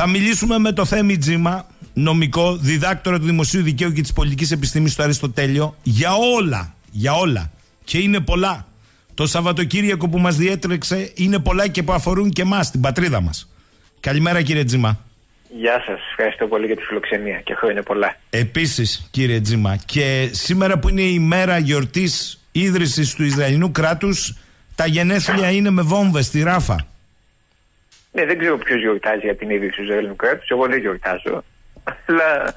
Θα μιλήσουμε με το Θέμη Τζίμα, νομικό, διδάκτορα του Δημοσίου Δικαίου και της Πολιτικής Επιστήμης στο Αριστοτέλειο, για όλα. Για όλα. Και είναι πολλά. Το Σαββατοκύριακο που μας διέτρεξε είναι πολλά και που αφορούν και εμάς, την πατρίδα μας. Καλημέρα, κύριε Τζίμα. Γεια σας. Ευχαριστώ πολύ για τη φιλοξενία και χρόνια πολλά. Επίσης, κύριε Τζίμα, και σήμερα που είναι η μέρα γιορτής ίδρυσης του Ισραηλινού κράτους, τα γενέθλια είναι με βόμβες στη Ράφα. Ναι, δεν ξέρω ποιος γιορτάζει για την ίδρυση του Ισραηλινού κράτους. Εγώ δεν γιορτάζω. Αλλά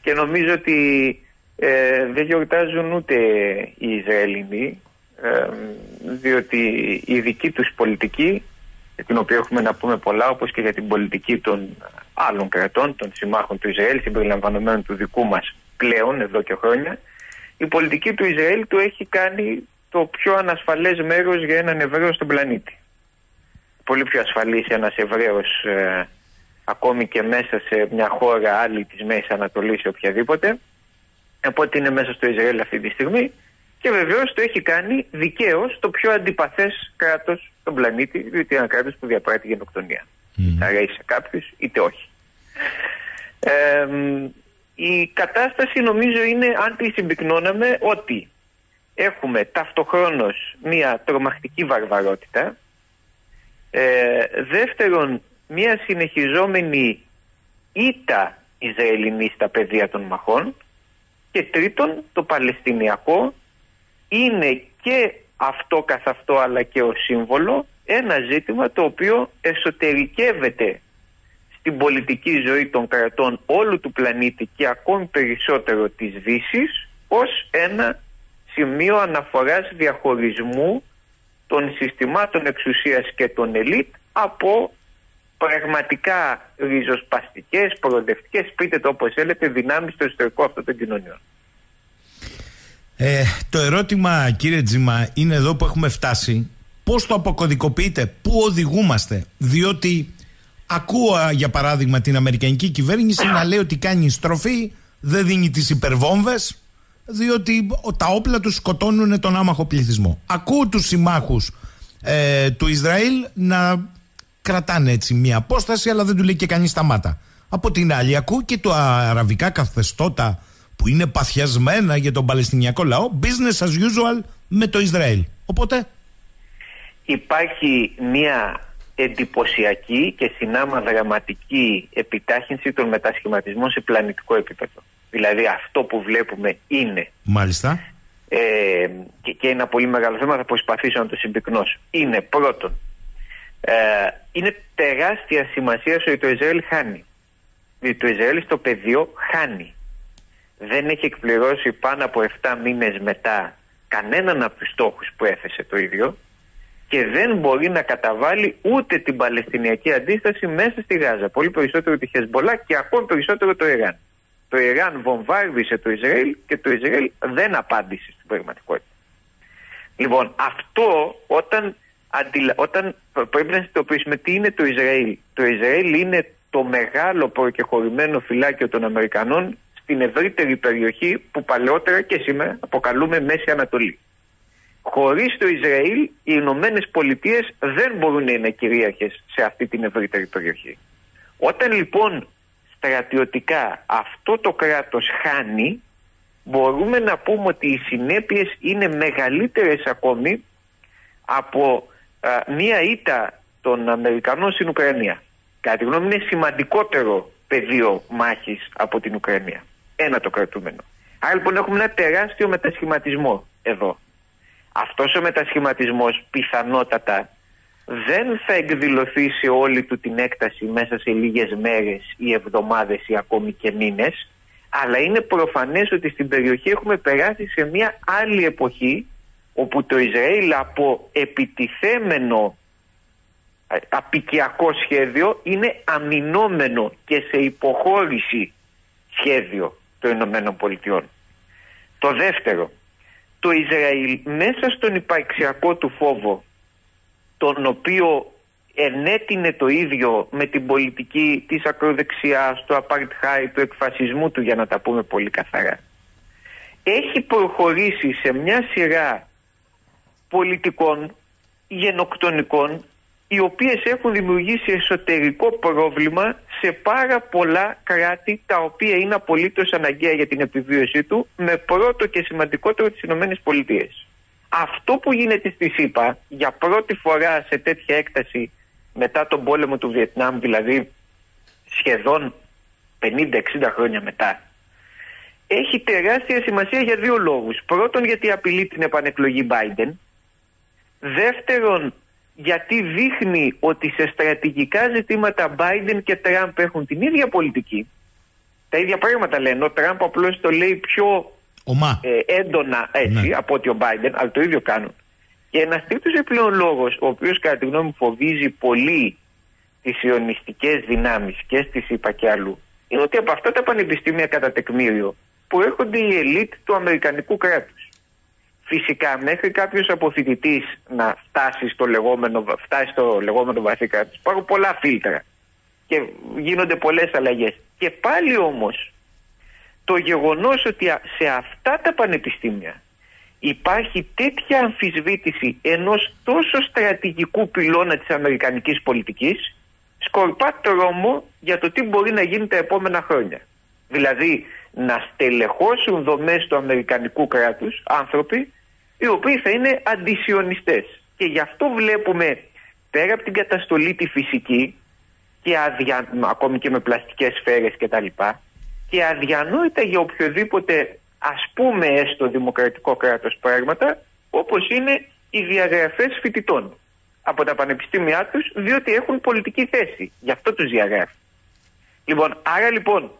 και νομίζω ότι ε, δεν γιορτάζουν ούτε οι Ισραηλινοί, ε, διότι η δική τους πολιτική, για την οποία έχουμε να πούμε πολλά, όπως και για την πολιτική των άλλων κρατών, των συμμάχων του Ισραήλ, συμπεριλαμβανομένων του δικού μας πλέον, εδώ και χρόνια, η πολιτική του Ισραήλ του έχει κάνει το πιο ανασφαλές μέρος για έναν Εβραίο στον πλανήτη. Πολύ πιο ασφαλής ένας Εβραίος ε, ακόμη και μέσα σε μια χώρα άλλη της Μέσης Ανατολής ή οποιαδήποτε από ότι είναι μέσα στο Ισραήλ αυτή τη στιγμή και βεβαίως το έχει κάνει δικαίως το πιο αντιπαθές κράτος στον πλανήτη διότι είναι ένα κράτος που διαπράττει γενοκτονία. Mm. Θα σε κάποιους είτε όχι. Ε, η κατάσταση νομίζω είναι αν τη συμπυκνώναμε ότι έχουμε ταυτοχρόνως μια τρομακτική βαρβαρότητα ε, δεύτερον μια συνεχιζόμενη ήττα Ισραηλινή στα πεδία των μαχών. Και τρίτον το Παλαιστινιακό είναι και αυτό καθ' αυτό αλλά και ο σύμβολο ένα ζήτημα το οποίο εσωτερικεύεται στην πολιτική ζωή των κρατών όλου του πλανήτη και ακόμη περισσότερο της δύσης ως ένα σημείο αναφοράς διαχωρισμού των συστημάτων εξουσίας και των ελίτ από πραγματικά ριζοσπαστικές, προοδευτικές, πείτε το όπως θέλετε, δυνάμεις στο ιστορικό αυτών των κοινωνιών. Ε, το ερώτημα κύριε Τζίμα είναι εδώ που έχουμε φτάσει πώς το αποκωδικοποιείτε, πού οδηγούμαστε; Διότι ακούω για παράδειγμα την Αμερικανική κυβέρνηση να λέει ότι κάνει στροφή δεν δίνει τις υπερβόμβες διότι τα όπλα τους σκοτώνουν τον άμαχο πληθυσμό ακούω τους συμμάχους ε, του Ισραήλ να κρατάνε έτσι μια απόσταση, αλλά δεν του λέει και κανείς σταμάτα. Από την άλλη, ακούω και το αραβικά καθεστώτα που είναι παθιασμένα για τον Παλαιστινιακό λαό, business as usual με το Ισραήλ. Οπότε. Υπάρχει μια εντυπωσιακή και συνάμα δραματική επιτάχυνση των μετασχηματισμών σε πλανητικό επίπεδο. Δηλαδή αυτό που βλέπουμε είναι. Μάλιστα. Ε, και, και ένα πολύ μεγάλο θέμα, θα προσπαθήσω να το συμπυκνώσω. Είναι πρώτον ε, είναι τεράστια σημασία ότι το Ισραήλ χάνει. Διότι το Ισραήλ στο πεδίο χάνει. Δεν έχει εκπληρώσει πάνω από 7 μήνες μετά κανέναν από τους στόχους που έθεσε το ίδιο και δεν μπορεί να καταβάλει ούτε την Παλαιστινιακή αντίσταση μέσα στη Γάζα. Πολύ περισσότερο τη Χεσμολά και ακόμη περισσότερο το Ιράν. Το Ιράν βομβάρδισε το Ισραήλ και το Ισραήλ δεν απάντησε στην πραγματικότητα. Λοιπόν, αυτό όταν όταν πρέπει να συνειδητοποιήσουμε τι είναι το Ισραήλ. Το Ισραήλ είναι το μεγάλο προκεχωρημένο φυλάκιο των Αμερικανών στην ευρύτερη περιοχή που παλαιότερα και σήμερα αποκαλούμε Μέση Ανατολή. Χωρίς το Ισραήλ οι Ηνωμένες Πολιτείες δεν μπορούν να είναι κυρίαρχες σε αυτή την ευρύτερη περιοχή. Όταν λοιπόν στρατιωτικά αυτό το κράτος χάνει μπορούμε να πούμε ότι οι συνέπειες είναι μεγαλύτερες ακόμη από μία ήττα των Αμερικανών στην Ουκρανία. Κατά τη γνώμη είναι σημαντικότερο πεδίο μάχης από την Ουκρανία. Ένα το κρατούμενο. Άρα λοιπόν έχουμε ένα τεράστιο μετασχηματισμό εδώ. Αυτός ο μετασχηματισμός πιθανότατα δεν θα εκδηλωθεί σε όλη του την έκταση μέσα σε λίγες μέρες ή εβδομάδες ή ακόμη και μήνες αλλά είναι προφανές ότι στην περιοχή έχουμε περάσει σε μια άλλη εποχή όπου το Ισραήλ από επιτιθέμενο ε, απικιακό σχέδιο είναι αμυνόμενο και σε υποχώρηση σχέδιο των Ηνωμένων Πολιτειών. Το δεύτερο, το Ισραήλ μέσα στον υπαρξιακό του φόβο τον οποίο ενέτεινε το ίδιο με την πολιτική της ακροδεξιάς, του απαρτχάι, του εκφασισμού του για να τα πούμε πολύ καθαρά έχει προχωρήσει σε μια σειρά πολιτικών, γενοκτονικών οι οποίες έχουν δημιουργήσει εσωτερικό πρόβλημα σε πάρα πολλά κράτη τα οποία είναι απολύτως αναγκαία για την επιβίωσή του με πρώτο και σημαντικότερο τις Ηνωμένες Πολιτείες. Αυτό που γίνεται στη ΣΥΠΑ για πρώτη φορά σε τέτοια έκταση μετά τον πόλεμο του Βιετνάμ, δηλαδή σχεδόν 50-60 χρόνια μετά, έχει τεράστια σημασία για δύο λόγους. Πρώτον γιατί απειλεί την επανεκλογή Biden. Δεύτερον γιατί δείχνει ότι σε στρατηγικά ζητήματα Biden και Trump έχουν την ίδια πολιτική. Τα ίδια πράγματα λένε. Ο Τραμπ απλώς το λέει πιο ε, έντονα έτσι ναι. από ότι ο Biden, αλλά το ίδιο κάνουν. Και ένας τρίτος επιπλέον λόγος, ο οποίος κατά τη γνώμη μου φοβίζει πολύ τις ιονιστικές δυνάμεις και στη ΣΥΠΑ και αλλού, είναι ότι από αυτά τα πανεπιστήμια κατά τεκμήριο που έρχονται οι ελίτ του Αμερικανικού κράτους. Φυσικά, μέχρι κάποιος αποφοιτητή να φτάσει στο λεγόμενο, φτάσει στο λεγόμενο βαθύ κράτος, υπάρχουν πολλά φίλτρα και γίνονται πολλές αλλαγές. Και πάλι όμως, το γεγονός ότι σε αυτά τα πανεπιστήμια υπάρχει τέτοια αμφισβήτηση ενός τόσο στρατηγικού πυλώνα της αμερικανικής πολιτικής σκορπά τρόμο για το τι μπορεί να γίνει τα επόμενα χρόνια. Δηλαδή να στελεχώσουν δομές του αμερικανικού κράτους άνθρωποι οι οποίοι θα είναι αντισιωνιστές. Και γι' αυτό βλέπουμε πέρα από την καταστολή τη φυσική και αδια... ακόμη και με πλαστικές σφαίρες και τα λοιπά και αδιανόητα για οποιοδήποτε ας πούμε έστω δημοκρατικό κράτος πράγματα όπως είναι οι διαγραφές φοιτητών από τα πανεπιστήμια τους διότι έχουν πολιτική θέση. Γι' αυτό τους διαγράφει. Λοιπόν, άρα λοιπόν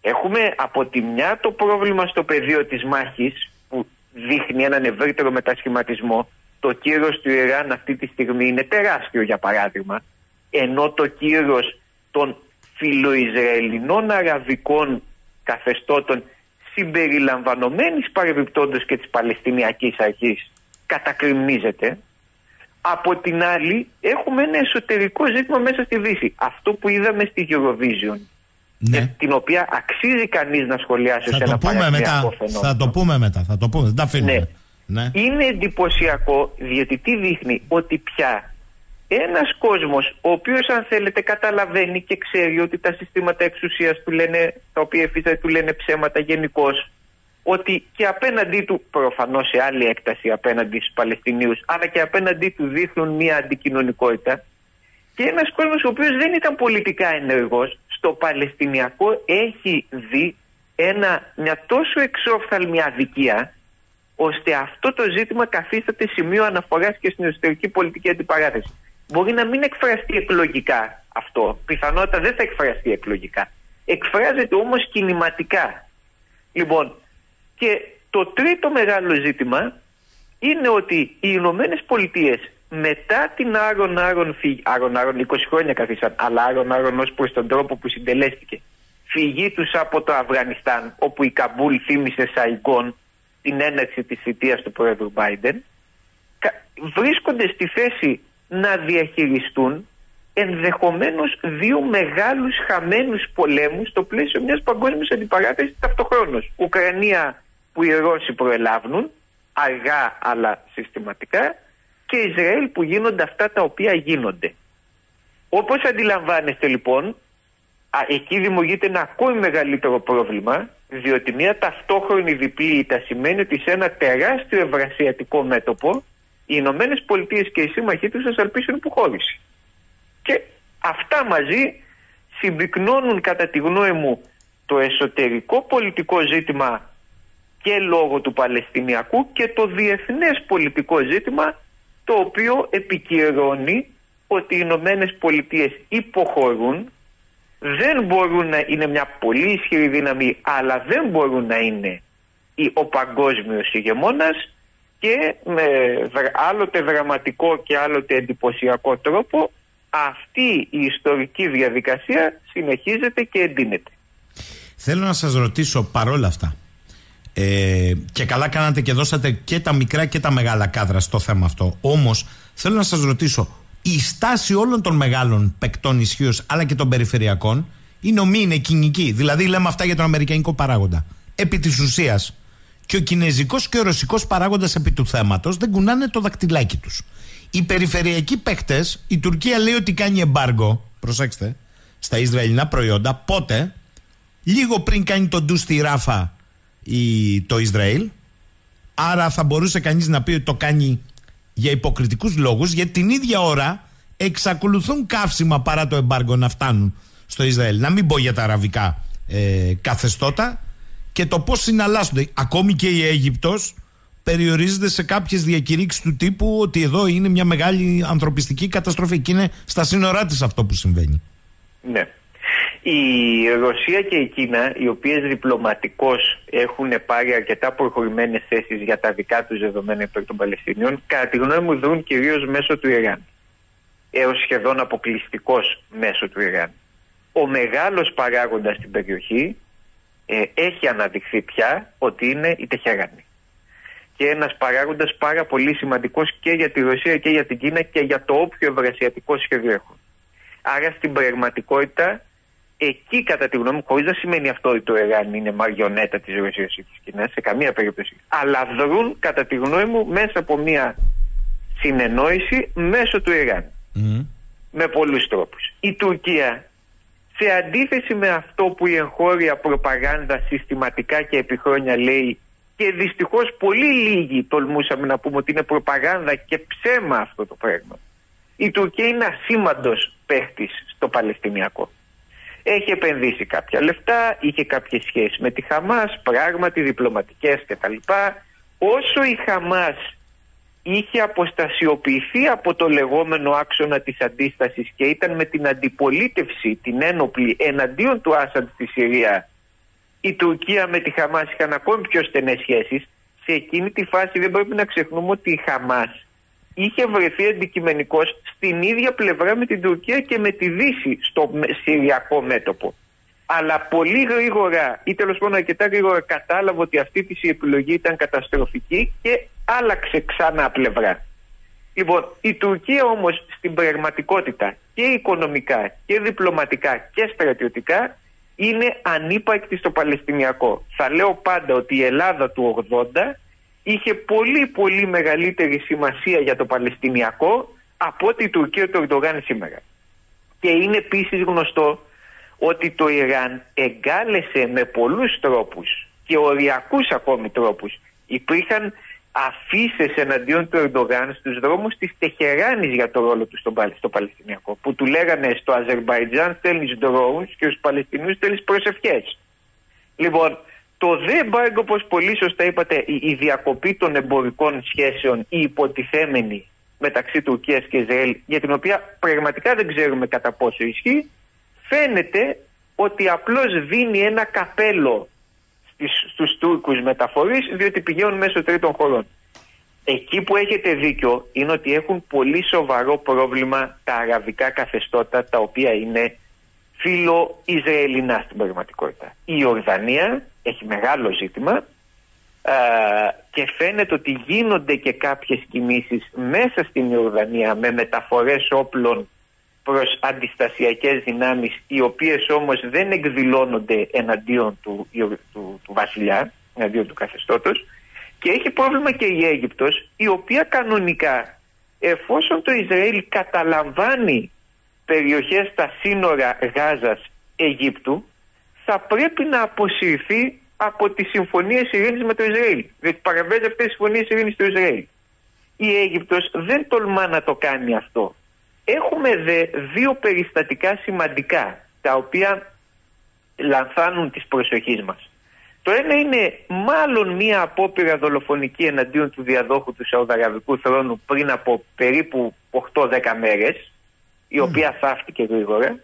έχουμε από τη μια το πρόβλημα στο πεδίο της μάχης που δείχνει έναν ευρύτερο μετασχηματισμό. Το κύρος του Ιράν αυτή τη στιγμή είναι τεράστιο για παράδειγμα ενώ το κύρος των φιλοϊσραηλινών αραβικών καθεστώτων συμπεριλαμβανομένης παρεμπιπτόντως και της Παλαιστινιακής Αρχής κατακριμνίζεται από την άλλη έχουμε ένα εσωτερικό ζήτημα μέσα στη Δύση αυτό που είδαμε στη Eurovision ναι. την οποία αξίζει κανείς να σχολιάσει θα σε ένα πούμε μετά, Θα το πούμε μετά, θα το πούμε, δεν τα αφήνουμε. Ναι. Ναι. Είναι εντυπωσιακό διότι τι δείχνει ότι πια ένας κόσμος ο οποίος αν θέλετε καταλαβαίνει και ξέρει ότι τα συστήματα εξουσίας του λένε, τα οποία εφίζεται του λένε ψέματα γενικώς, ότι και απέναντί του, προφανώς σε άλλη έκταση απέναντι στους Παλαιστινίους, αλλά και απέναντί του δείχνουν μια αντικοινωνικότητα και ένας κόσμος ο οποίος δεν ήταν πολιτικά ενεργός, στο Παλαιστινιακό έχει δει ένα, μια τόσο εξόφθαλμη αδικία ώστε αυτό το ζήτημα καθίσταται σημείο αναφοράς και στην εσωτερική πολιτική αντιπαράθεση. Μπορεί να μην εκφραστεί εκλογικά αυτό. Πιθανότητα δεν θα εκφραστεί εκλογικά. Εκφράζεται όμως κινηματικά. Λοιπόν, και το τρίτο μεγάλο ζήτημα είναι ότι οι Ηνωμένες Πολιτείες μετά την Άρον Άρον φύγη, Άρον Άρον 20 χρόνια καθίσαν, αλλά Άρον Άρον ως προς τον τρόπο που συντελέστηκε, φυγή τους από το Αφγανιστάν, όπου η Καμπούλ θύμισε Σαϊγκόν την έναρξη της θητείας του πρόεδρου Biden, βρίσκονται στη θέση να διαχειριστούν ενδεχομένως δύο μεγάλους χαμένους πολέμους στο πλαίσιο μιας παγκόσμιας αντιπαράθεσης ταυτοχρόνως. Ουκρανία που οι Ρώσοι προελάβουν, αργά αλλά συστηματικά, και Ισραήλ που γίνονται αυτά τα οποία γίνονται. Όπως αντιλαμβάνεστε λοιπόν, εκεί δημιουργείται ένα ακόμη μεγαλύτερο πρόβλημα, διότι μια ταυτόχρονη διπλή ήττα σημαίνει ότι σε ένα τεράστιο ευρασιατικό μέτωπο οι Ηνωμένες Πολιτείες και οι σύμμαχοί τους θα σαλπίσουν υποχώρηση. Και αυτά μαζί συμπυκνώνουν κατά τη γνώμη μου το εσωτερικό πολιτικό ζήτημα και λόγω του Παλαιστινιακού και το διεθνές πολιτικό ζήτημα το οποίο επικυρώνει ότι οι Ηνωμένες Πολιτείες υποχωρούν δεν μπορούν να είναι μια πολύ ισχυρή δύναμη αλλά δεν μπορούν να είναι ο παγκόσμιος ηγεμόνας και με άλλοτε δραματικό και άλλοτε εντυπωσιακό τρόπο αυτή η ιστορική διαδικασία συνεχίζεται και εντείνεται. Θέλω να σας ρωτήσω παρόλα αυτά ε, και καλά κάνατε και δώσατε και τα μικρά και τα μεγάλα κάδρα στο θέμα αυτό. Όμως θέλω να σας ρωτήσω η στάση όλων των μεγάλων παικτών ισχύως αλλά και των περιφερειακών είναι ομή, είναι κοινική. Δηλαδή λέμε αυτά για τον Αμερικανικό παράγοντα. Επί της ουσίας και ο κινέζικος και ο ρωσικός παράγοντας επί του θέματος δεν κουνάνε το δακτυλάκι τους. οι περιφερειακοί παίχτε, η Τουρκία λέει ότι κάνει εμπάργκο, προσέξτε, στα Ισραηλινά προϊόντα. Πότε, λίγο πριν κάνει τον ντου στη Ράφα η, το Ισραήλ. Άρα θα μπορούσε κανείς να πει ότι το κάνει για υποκριτικούς λόγους, γιατί την ίδια ώρα εξακολουθούν καύσιμα παρά το εμπάργκο να φτάνουν στο Ισραήλ. Να μην πω για τα αραβικά ε, καθεστώτα και το πώς συναλλάσσονται. Ακόμη και η Αίγυπτος περιορίζεται σε κάποιες διακηρύξεις του τύπου ότι εδώ είναι μια μεγάλη ανθρωπιστική καταστροφή και είναι στα σύνορά της αυτό που συμβαίνει. Ναι. Η Ρωσία και η Κίνα, οι οποίες διπλωματικώς έχουν πάρει αρκετά προχωρημένες θέσεις για τα δικά τους δεδομένα υπέρ των Παλαιστινίων, κατά τη γνώμη μου δρούν κυρίως μέσω του Ιράν. Έως σχεδόν αποκλειστικός μέσω του Ιράν. Ο μεγάλος παράγοντας στην περιοχή ε, έχει αναδειχθεί πια ότι είναι η Τεχεράνη. Και ένας παράγοντας πάρα πολύ σημαντικός και για τη Ρωσία και για την Κίνα και για το όποιο ευρασιατικό σχέδιο έχουν. Άρα στην πραγματικότητα εκεί κατά τη γνώμη μου, χωρίς να σημαίνει αυτό ότι το Ιράν είναι μαριονέτα της Ρωσίας ή της Κίνα, σε καμία περίπτωση. Αλλά δρούν κατά τη γνώμη μου μέσα από μια συνεννόηση μέσω του Ιράν. Με πολλούς τρόπους. Η Τουρκία, σε αντίθεση με αυτό που η εγχώρια προπαγάνδα συστηματικά και επί χρόνια λέει και δυστυχώς πολύ λίγοι τολμούσαμε να πούμε ότι είναι προπαγάνδα και ψέμα αυτό το πράγμα. Η Τουρκία είναι ασήμαντος παίχτης στο Παλαιστινιακό έχει επενδύσει κάποια λεφτά, είχε κάποιες σχέσεις με τη Χαμάς, πράγματι διπλωματικές κτλ. Όσο η Χαμάς είχε αποστασιοποιηθεί από το λεγόμενο άξονα της αντίστασης και ήταν με την αντιπολίτευση, την ένοπλη εναντίον του Άσαντ στη Συρία, η Τουρκία με τη Χαμάς είχαν ακόμη πιο στενές σχέσεις. Σε εκείνη τη φάση δεν πρέπει να ξεχνούμε ότι η Χαμάς είχε βρεθεί αντικειμενικός στην ίδια πλευρά με την Τουρκία και με τη Δύση στο Συριακό μέτωπο. Αλλά πολύ γρήγορα ή τέλος πάντων αρκετά γρήγορα κατάλαβε ότι αυτή τη η επιλογή ήταν καταστροφική και άλλαξε ξανά πλευρά. Λοιπόν, η Τουρκία όμως στην πραγματικότητα και οικονομικά και διπλωματικά και στρατιωτικά είναι ανύπαρκτη στο Παλαιστινιακό. Θα λέω πάντα ότι η Ελλάδα του 80 είχε πολύ πολύ μεγαλύτερη σημασία για το Παλαιστινιακό από ότι η Τουρκία του Ερντογάν σήμερα. Και είναι επίσης γνωστό ότι το Ιράν εγκάλεσε με πολλούς τρόπους και οριακούς ακόμη τρόπους. Υπήρχαν αφήσεις εναντίον του Ερντογάν στους δρόμους της Τεχεράνης για το ρόλο του στο, Παλαιστινιακό που του λέγανε στο Αζερβαϊτζάν στέλνεις drones και στους Παλαιστινίους στέλνεις προσευχές. Λοιπόν, το δε εμπάργκο, όπως πολύ σωστά είπατε, η διακοπή των εμπορικών σχέσεων, η υποτιθέμενη μεταξύ Τουρκίας και Ισραήλ, για την οποία πραγματικά δεν ξέρουμε κατά πόσο ισχύει, φαίνεται ότι απλώς δίνει ένα καπέλο στους Τούρκους μεταφορείς διότι πηγαίνουν μέσω τρίτων χωρών. Εκεί που έχετε δίκιο είναι ότι έχουν πολύ σοβαρό πρόβλημα τα αραβικά καθεστώτα τα οποία είναι φίλο Ισραηλινά στην πραγματικότητα. Η Ορδανία έχει μεγάλο ζήτημα ε, και φαίνεται ότι γίνονται και κάποιες κινήσεις μέσα στην Ιορδανία με μεταφορές όπλων προς αντιστασιακές δυνάμεις οι οποίες όμως δεν εκδηλώνονται εναντίον του, του, του βασιλιά, εναντίον του καθεστώτος και έχει πρόβλημα και η Αίγυπτος η οποία κανονικά εφόσον το Ισραήλ καταλαμβάνει περιοχές στα σύνορα Γάζας Αιγύπτου θα πρέπει να αποσυρθεί από τις συμφωνίες ειρήνης με το Ισραήλ. Διότι παραβαίνει αυτές τις συμφωνίες ειρήνης στο Ισραήλ. Η Αίγυπτος δεν τολμά να το κάνει αυτό. Έχουμε δε δύο περιστατικά σημαντικά τα οποία λανθάνουν τις προσοχής μας. Το ένα είναι μάλλον μία απόπειρα δολοφονική εναντίον του διαδόχου του Σαουδαραβικού θρόνου πριν από περίπου 8-10 μέρες η οποία θαύτηκε γρήγορα.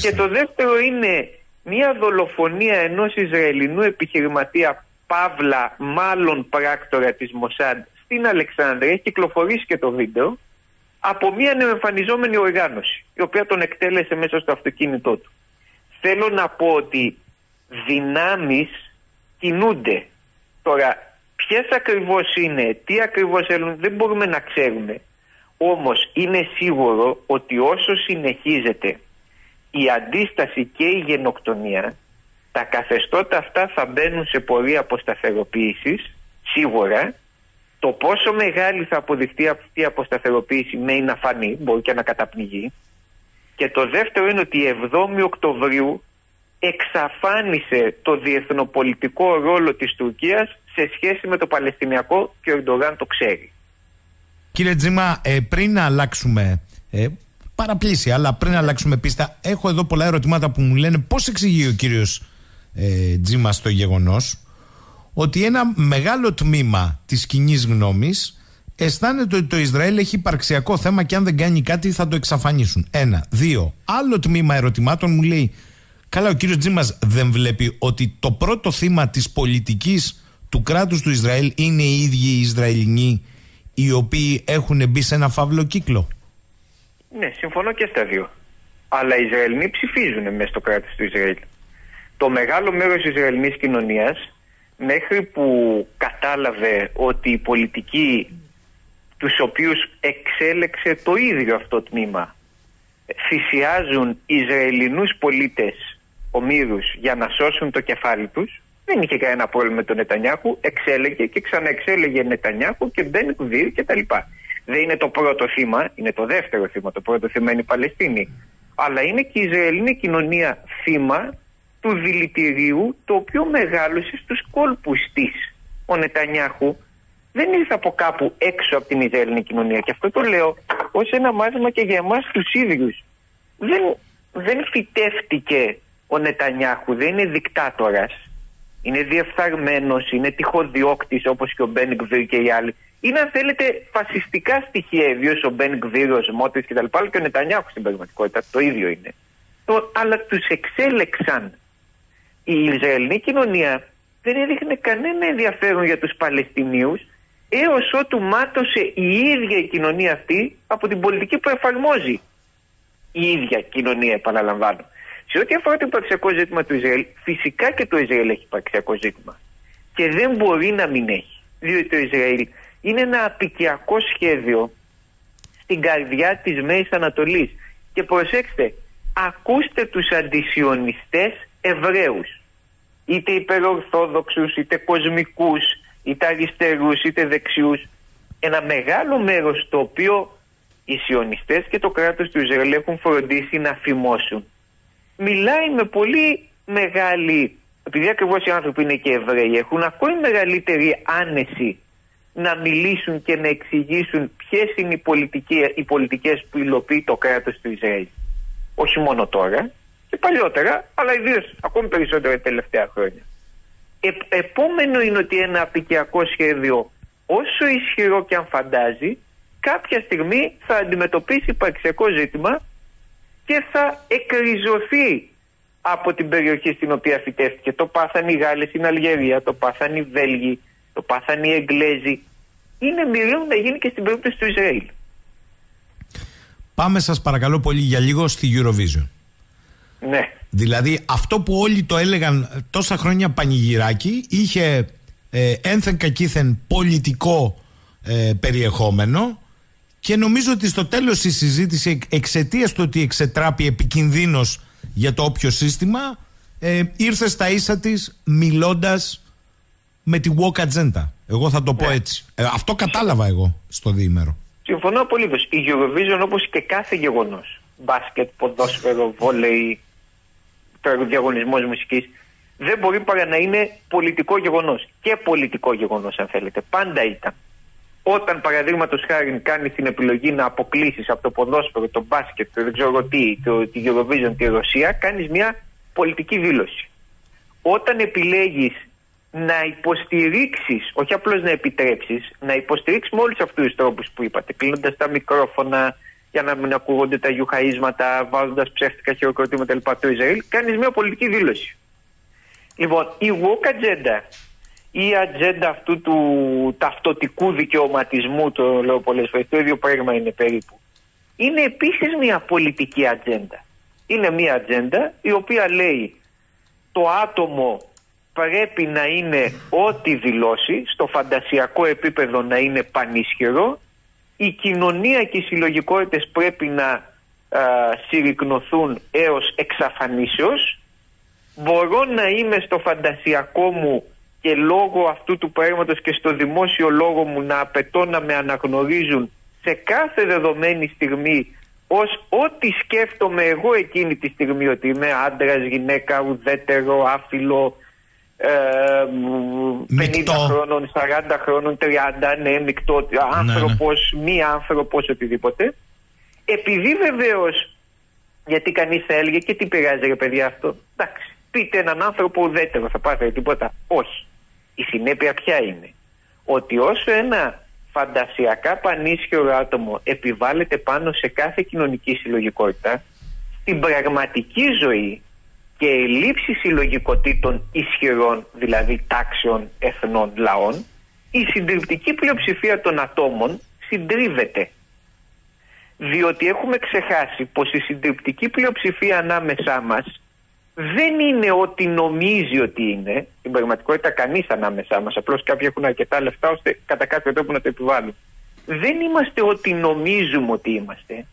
Και το δεύτερο είναι μια δολοφονία ενός Ισραηλινού επιχειρηματία Παύλα μάλλον πράκτορα της Μοσάντ στην Αλεξάνδρεια, έχει κυκλοφορήσει και το βίντεο, από μια νεοεμφανιζόμενη οργάνωση, η οποία τον εκτέλεσε μέσα στο αυτοκίνητό του. Θέλω να πω ότι δυνάμεις κινούνται. Τώρα, ποιες ακριβώς είναι, τι ακριβώς θέλουν, δεν μπορούμε να ξέρουμε. Όμως είναι σίγουρο ότι όσο συνεχίζεται η αντίσταση και η γενοκτονία τα καθεστώτα αυτά θα μπαίνουν σε πορεία αποσταθεροποίησης σίγουρα Το πόσο μεγάλη θα αποδειχτεί αυτή η αποσταθεροποίηση μένει να φανεί, μπορεί και να καταπνιγεί. Και το δεύτερο είναι ότι η 7η Οκτωβρίου εξαφάνισε το διεθνοπολιτικό ρόλο της Τουρκίας σε σχέση με το Παλαιστινιακό και ο Ερντογάν το ξέρει. Κύριε Τζίμα, ε, πριν να αλλάξουμε ε, παραπλήσια, αλλά πριν να αλλάξουμε πίστα, έχω εδώ πολλά ερωτήματα που μου λένε πώς εξηγεί ο κύριος ε, Τζίμα το γεγονός ότι ένα μεγάλο τμήμα της κοινή γνώμης αισθάνεται ότι το Ισραήλ έχει υπαρξιακό θέμα και αν δεν κάνει κάτι θα το εξαφανίσουν. Ένα. Δύο. Άλλο τμήμα ερωτημάτων μου λέει Καλά, ο κύριος Τζίμας δεν βλέπει ότι το πρώτο θύμα της πολιτικής του κράτους του Ισραήλ είναι οι ίδιοι οι Ισραηλινοί οι οποίοι έχουν μπει σε ένα φαύλο κύκλο. Ναι, συμφωνώ και στα δύο. Αλλά οι Ισραηλινοί ψηφίζουν μέσα στο κράτος του Ισραήλ. Το μεγάλο μέρος της Ισραηλινής κοινωνίας μέχρι που κατάλαβε ότι η πολιτική τους οποίους εξέλεξε το ίδιο αυτό τμήμα θυσιάζουν Ισραηλινούς πολίτες ομήρους για να σώσουν το κεφάλι τους δεν είχε κανένα πρόβλημα με τον Νετανιάχου εξέλεγε και ξαναεξέλεγε Νετανιάχου και Μπεν Κουβίρ και τα λοιπά. Δεν είναι το πρώτο θύμα, είναι το δεύτερο θύμα. Το πρώτο θύμα είναι η Παλαιστίνη. Αλλά είναι και η Ισραηλινή κοινωνία θύμα του δηλητηρίου το οποίο μεγάλωσε στους κόλπους της. Ο Νετανιάχου δεν ήρθε από κάπου έξω από την Ισραηλινή κοινωνία και αυτό το λέω ως ένα μάθημα και για εμάς τους ίδιους. Δεν, δεν φυτεύτηκε ο Νετανιάχου, δεν είναι δικτάτορας. Είναι διεφθαρμένος, είναι τυχοδιώκτης όπως και ο Μπεν Γκβίρ και οι άλλοι. Είναι αν θέλετε φασιστικά στοιχεία, ιδίως ο Μπεν Γκβίρ, ο Σμότρης κτλ. Και ο Νετανιάχου στην πραγματικότητα το ίδιο είναι. Το, αλλά τους εξέλεξαν η Ισραηλινή κοινωνία δεν έδειχνε κανένα ενδιαφέρον για τους Παλαιστινίους έως ότου μάτωσε η ίδια η κοινωνία αυτή από την πολιτική που εφαρμόζει η ίδια κοινωνία επαναλαμβάνω. Σε ό,τι αφορά το υπαρξιακό ζήτημα του Ισραήλ, φυσικά και το Ισραήλ έχει υπαρξιακό ζήτημα. Και δεν μπορεί να μην έχει. Διότι το Ισραήλ είναι ένα απικιακό σχέδιο στην καρδιά της Μέσης Ανατολής. Και προσέξτε, ακούστε τους αντισιωνιστές Εβραίους είτε υπερορθόδοξους, είτε κοσμικούς, είτε αριστερούς, είτε δεξιούς ένα μεγάλο μέρος το οποίο οι σιωνιστές και το κράτος του Ισραήλ έχουν φροντίσει να φημώσουν. Μιλάει με πολύ μεγάλη επειδή ακριβώς οι άνθρωποι είναι και Εβραίοι έχουν ακόμη μεγαλύτερη άνεση να μιλήσουν και να εξηγήσουν ποιες είναι οι, οι πολιτικές που υλοποιεί το κράτος του Ισραήλ. Όχι μόνο τώρα και παλιότερα, αλλά ιδίως ακόμη περισσότερο τα τελευταία χρόνια. Ε, επόμενο είναι ότι ένα απικιακό σχέδιο, όσο ισχυρό και αν φαντάζει, κάποια στιγμή θα αντιμετωπίσει υπαρξιακό ζήτημα και θα εκριζωθεί από την περιοχή στην οποία φυτεύτηκε. Το πάθαν οι Γάλλοι στην Αλγερία, το πάθαν οι Βέλγοι, το πάθαν οι Εγγλέζοι. Είναι μοιραίο να γίνει και στην περίπτωση του Ισραήλ. Πάμε σας παρακαλώ πολύ για λίγο στη Eurovision. Ναι. Δηλαδή αυτό που όλοι το έλεγαν τόσα χρόνια πανηγυράκι είχε ε, ένθεν κακήθεν πολιτικό ε, περιεχόμενο και νομίζω ότι στο τέλος η συζήτησης εξαιτίας του ότι εξετράπει επικινδύνος για το όποιο σύστημα ε, ήρθε στα ίσα της μιλώντας με τη walk agenda. Εγώ θα το πω ναι. έτσι. Ε, αυτό κατάλαβα εγώ στο διήμερο. Συμφωνώ απολύτως. Η Eurovision όπως και κάθε γεγονός μπάσκετ, ποδόσφαιρο, βόλεϊ, διαγωνισμός μουσικής, δεν μπορεί παρά να είναι πολιτικό γεγονός. Και πολιτικό γεγονός, αν θέλετε. Πάντα ήταν. Όταν παραδείγματος χάρη κάνει την επιλογή να αποκλείσεις από το ποδόσφαιρο, το μπάσκετ, το δεν ξέρω τι, το, τη Eurovision, τη Ρωσία, κάνεις μια πολιτική δήλωση. Όταν επιλέγεις να υποστηρίξεις, όχι απλώς να επιτρέψεις, να υποστηρίξεις με όλους αυτούς τους τρόπους που είπατε, κλείνοντας τα μικρόφωνα, για να μην ακούγονται τα γιουχαίσματα, βάζοντας ψεύτικα χειροκροτήματα λοιπά το Ισραήλ, κάνεις μια πολιτική δήλωση. Λοιπόν, η woke agenda ή η ατζέντα αυτού του ταυτοτικού δικαιωματισμού, το λέω πολλές φορές, το ίδιο πράγμα είναι περίπου, είναι επίσης μια πολιτική ατζέντα. Είναι μια ατζέντα η οποία λέει το άτομο πρέπει να είναι ό,τι δηλώσει, στο φαντασιακό επίπεδο να είναι πανίσχυρο η κοινωνία και οι συλλογικότητες πρέπει να α, συρρυκνωθούν έως εξαφανίσεως. Μπορώ να είμαι στο φαντασιακό μου και λόγω αυτού του πράγματος και στο δημόσιο λόγο μου να απαιτώ να με αναγνωρίζουν σε κάθε δεδομένη στιγμή ως ό,τι σκέφτομαι εγώ εκείνη τη στιγμή ότι είμαι άντρας, γυναίκα, ουδέτερο, άφιλο, ε, 50 χρόνων, 40 χρόνων, 30, ναι, μεικτό, άνθρωπος, ναι, ναι. μη άνθρωπος, οτιδήποτε. Επειδή βεβαίως, γιατί κανείς θα έλεγε και τι πειράζει ρε παιδιά αυτό, εντάξει, πείτε έναν άνθρωπο ουδέτερο, θα πάθετε τίποτα. Όχι. Η συνέπεια ποια είναι; Ότι όσο ένα φαντασιακά πανίσχυρο άτομο επιβάλλεται πάνω σε κάθε κοινωνική συλλογικότητα, στην πραγματική ζωή και λήψη συλλογικοτήτων ισχυρών, δηλαδή τάξεων, εθνών, λαών, η συντριπτική πλειοψηφία των ατόμων συντρίβεται. Διότι έχουμε ξεχάσει πως η συντριπτική πλειοψηφία ανάμεσά μας δεν είναι ό,τι νομίζει ότι είναι. Στην πραγματικότητα κανείς ανάμεσά μας, απλώς κάποιοι έχουν αρκετά λεφτά ώστε κατά κάποιο τρόπο να το επιβάλλουν. Δεν είμαστε ό,τι νομίζουμε ότι είμαστε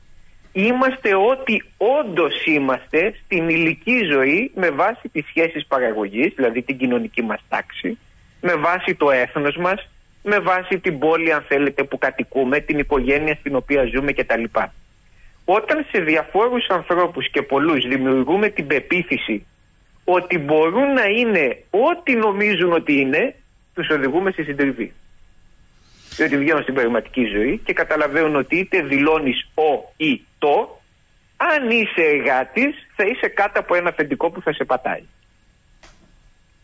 είμαστε ό,τι όντως είμαστε στην ηλική ζωή με βάση τις σχέσεις παραγωγής, δηλαδή την κοινωνική μας τάξη, με βάση το έθνος μας, με βάση την πόλη αν θέλετε που κατοικούμε, την οικογένεια στην οποία ζούμε κτλ. Όταν σε διαφόρους ανθρώπους και πολλούς δημιουργούμε την πεποίθηση ότι μπορούν να είναι ό,τι νομίζουν ότι είναι, τους οδηγούμε στη συντριβή διότι βγαίνουν στην πραγματική ζωή και καταλαβαίνουν ότι είτε δηλώνεις ο ή το, αν είσαι εργάτη, θα είσαι κάτω από ένα αφεντικό που θα σε πατάει.